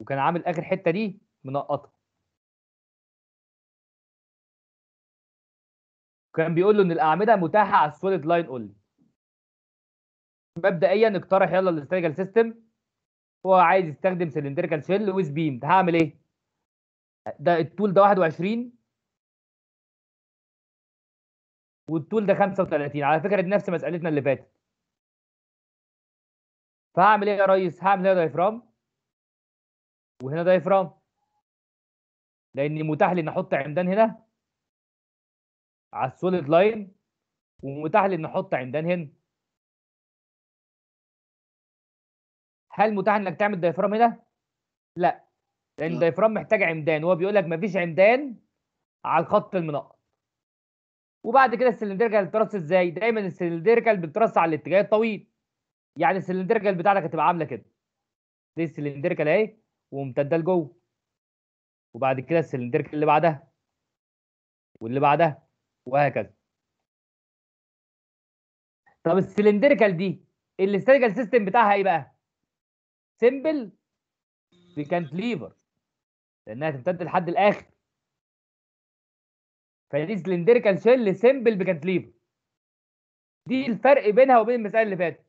[SPEAKER 1] وكان عامل آخر حتة دي منقطة. كان بيقول له إن الأعمدة متاحة على ال solid line only مبدئيا اقترح يلا ال structural system هو عايز يستخدم cylindrical shell with beam هعمل إيه؟ ده الطول ده 21 والطول ده 35 على فكرة دي نفس مسألتنا اللي فاتت. فهعمل إيه يا ريس؟ هعمل هنا diaphragm وهنا diaphragm لأن متاح لي إن أحط عمدان هنا. على ال solid line ومتاح لي إن أحط عمدان هنا. هل متاح إنك تعمل diaphragm هنا؟ لا لأن
[SPEAKER 4] لا.
[SPEAKER 1] ال diaphragm محتاج عمدان. هو بيقول لك مفيش عمدان على الخط المنقط وبعد كده ال cylindrical بترص إزاي؟ دايما ال cylindrical بترص على الاتجاه الطويل. يعني ال cylindrical بتاعتك هتبقى عاملة كده. دي ال cylindrical أهي وممتده لجوه. وبعد كده ال cylindrical اللي بعدها. واللي بعدها. وهكذا. طب ال cylindrical دي ال statical system بتاعها إيه بقى؟ simple ب cantilever لأنها تمتد لحد الآخر. فدي cylindrical shell simple ب cantilever دي الفرق بينها وبين المسائل اللي فاتت.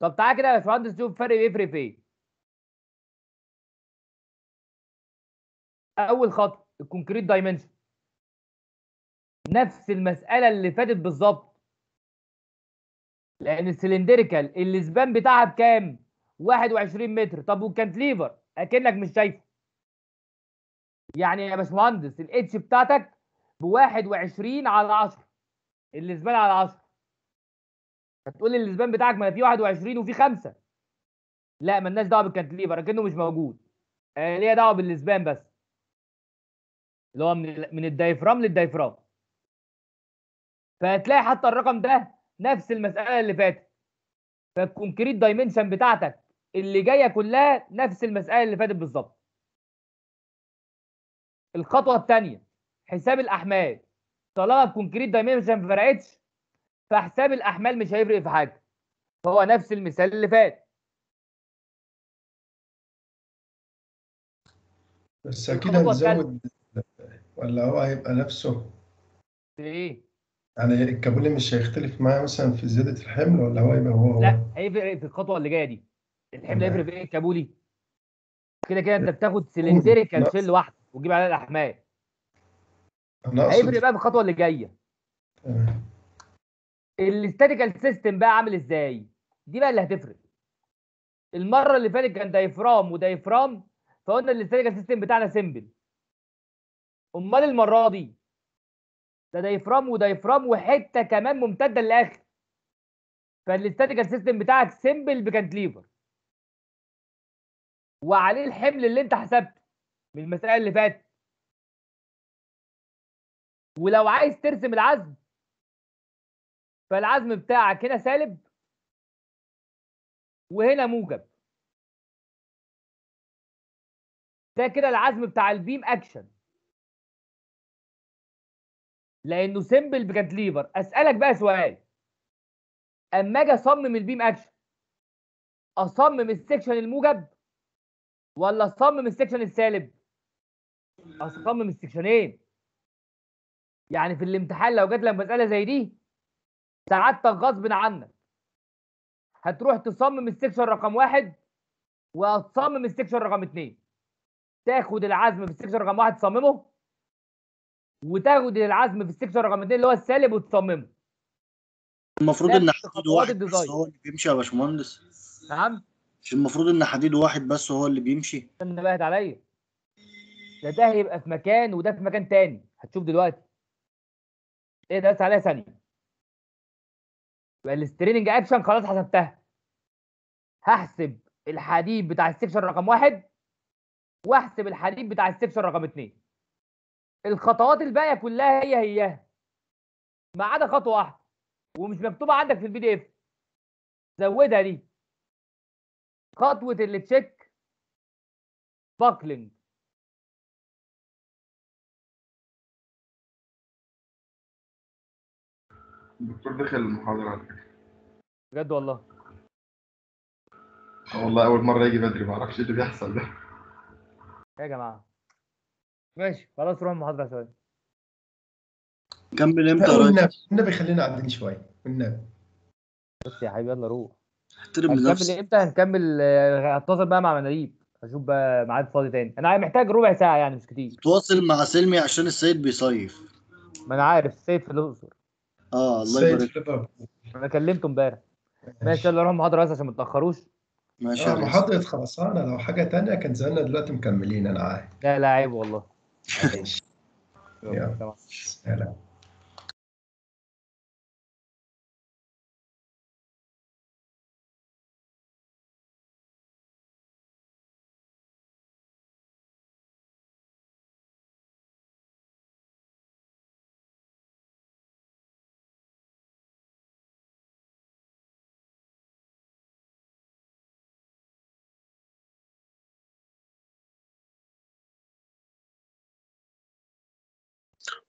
[SPEAKER 1] طب تعالى كده يا باشمهندس شوف الفرق بيفرق في إيه أول خطوه ال concrete dimension. نفس المسألة اللي فاتت بالظبط. لأن ال cylindrical ال span بتاعها بكام؟ 21 متر. طب وال cantilever؟ أكنك مش شايفه. يعني يا باشمهندس ال H بتاعتك ب 21 على 10 ال span على 10 هتقول لي ال span بتاعك ما فيه 21 وفيه 5 لا مالناش دعوة بال cantilever أكنه مش موجود. آه ليها دعوة بال span بس. اللي هو من من ال diaphragm لل diaphragm. فهتلاقي حتى الرقم ده نفس المسألة اللي فاتت. فال concrete dimension بتاعتك اللي جاية كلها نفس المسألة اللي فاتت بالظبط. الخطوة الثانية حساب الأحمال. طالما ال concrete dimension ما فرقتش فحساب الأحمال مش هيفرق في حاجة. هو نفس المثال اللي فات.
[SPEAKER 5] بس
[SPEAKER 1] أكيد
[SPEAKER 5] هنزود ولا هو هيبقى نفسه؟
[SPEAKER 1] في إيه؟
[SPEAKER 5] يعني الكابولي مش هيختلف معاه مثلا في زيادة الحمل ولا هو هيبقى هو هو؟
[SPEAKER 1] لا هيفرق في الخطوة اللي جاية دي. الحمل إيه الكابولي كده كده أنت بتاخد
[SPEAKER 5] cylindrical.
[SPEAKER 1] shell واحدة وتجيب عليها
[SPEAKER 5] الأحمال.
[SPEAKER 1] هيفرق بقى في الخطوة اللي جاية.
[SPEAKER 5] ال
[SPEAKER 1] statical system بقى عامل إزاي؟ دي بقى اللي هتفرق. المرة اللي فاتت كان diaphragm و diaphragm فقلنا ال statical system بتاعنا simple أمال المرة دي؟ ده diaphragm و diaphragm وحته كمان ممتدة للآخر. فال statical system بتاعك simple ب cantilever وعليه الحمل اللي انت حسبته من المسائل اللي فاتت ولو عايز ترسم العزم فالعزم بتاعك هنا سالب وهنا موجب. ده كده العزم بتاع ال beam action. لأنه simple ب cantilever أسألك بقى سؤال. أما أجي أصمم ال beam action أصمم ال section الموجب ولا اصمم ال section السالب؟ اصمم السكشنين. يعني في الامتحان لو جات لك مسألة زي دي سعادتك غصب عنك. هتروح تصمم ال section رقم واحد وهتصمم ال section رقم اتنين. تاخد العزم في ال section رقم واحد تصممه وتاخد العزم في ال section رقم اتنين اللي هو السالب وتصممه.
[SPEAKER 4] المفروض إن
[SPEAKER 1] خطوات
[SPEAKER 4] واحد. هو اللي بيمشي يا باشمهندس.
[SPEAKER 1] نعم.
[SPEAKER 4] مش المفروض إن حديد واحد بس هو اللي بيمشي؟
[SPEAKER 1] استنى بقى عليا. ده ده هيبقى في مكان وده في مكان تاني. هتشوف دلوقتي. إيه ده بس عليها ثانية. يبقى ال straining action خلاص حسبتها. هحسب الحديد بتاع ال section رقم واحد وأحسب الحديد بتاع ال section رقم اتنين. الخطوات الباقية كلها هي هي. ما عدا خطوة واحدة. ومش مكتوبة عندك في ال PDF زودها دي. خطوه اللي check. buckling
[SPEAKER 11] الدكتور دخل المحاضرة. على فكرة.
[SPEAKER 1] بجد والله.
[SPEAKER 11] آه والله أول مرة يجي بدري معرفش إيه اللي بيحصل ده.
[SPEAKER 1] يا جماعة. ماشي خلاص روح المحاضرة شوية
[SPEAKER 4] كمل
[SPEAKER 5] إمتى
[SPEAKER 4] يا ريس
[SPEAKER 5] والنبي خلينا قاعدين شوية. والنبي
[SPEAKER 1] بس يا حبيبي يلا روح.
[SPEAKER 4] احترم
[SPEAKER 1] هنكمل
[SPEAKER 4] لنفسك
[SPEAKER 1] إمتى؟ هنكمل آه، هتصل بقى مع مناديب أشوف بقى ميعاد فاضي تاني. أنا محتاج ربع ساعة يعني مش كتير.
[SPEAKER 4] تواصل مع سلمي عشان السيد بيصيف.
[SPEAKER 1] ما أنا عارف السيد في الأقصر.
[SPEAKER 4] آه الله يبارك.
[SPEAKER 1] أنا كلمته امبارح. ماشي. يلا روح المحاضره بس عشان ما تأخروش.
[SPEAKER 4] ماشي يا ريس.
[SPEAKER 5] محاضرة خلصانة لو حاجة تانية كان زماننا دلوقتي مكملين. أنا عارف.
[SPEAKER 1] لا لا عيب والله.
[SPEAKER 5] ماشي.
[SPEAKER 1] يلا.
[SPEAKER 5] سلام.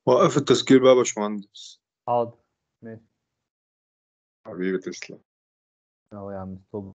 [SPEAKER 12] وقف التسجيل بقى يا باشمهندس.
[SPEAKER 1] حاضر ماشي.
[SPEAKER 12] حبيبي تسلم.
[SPEAKER 1] اهو يا عم ستوب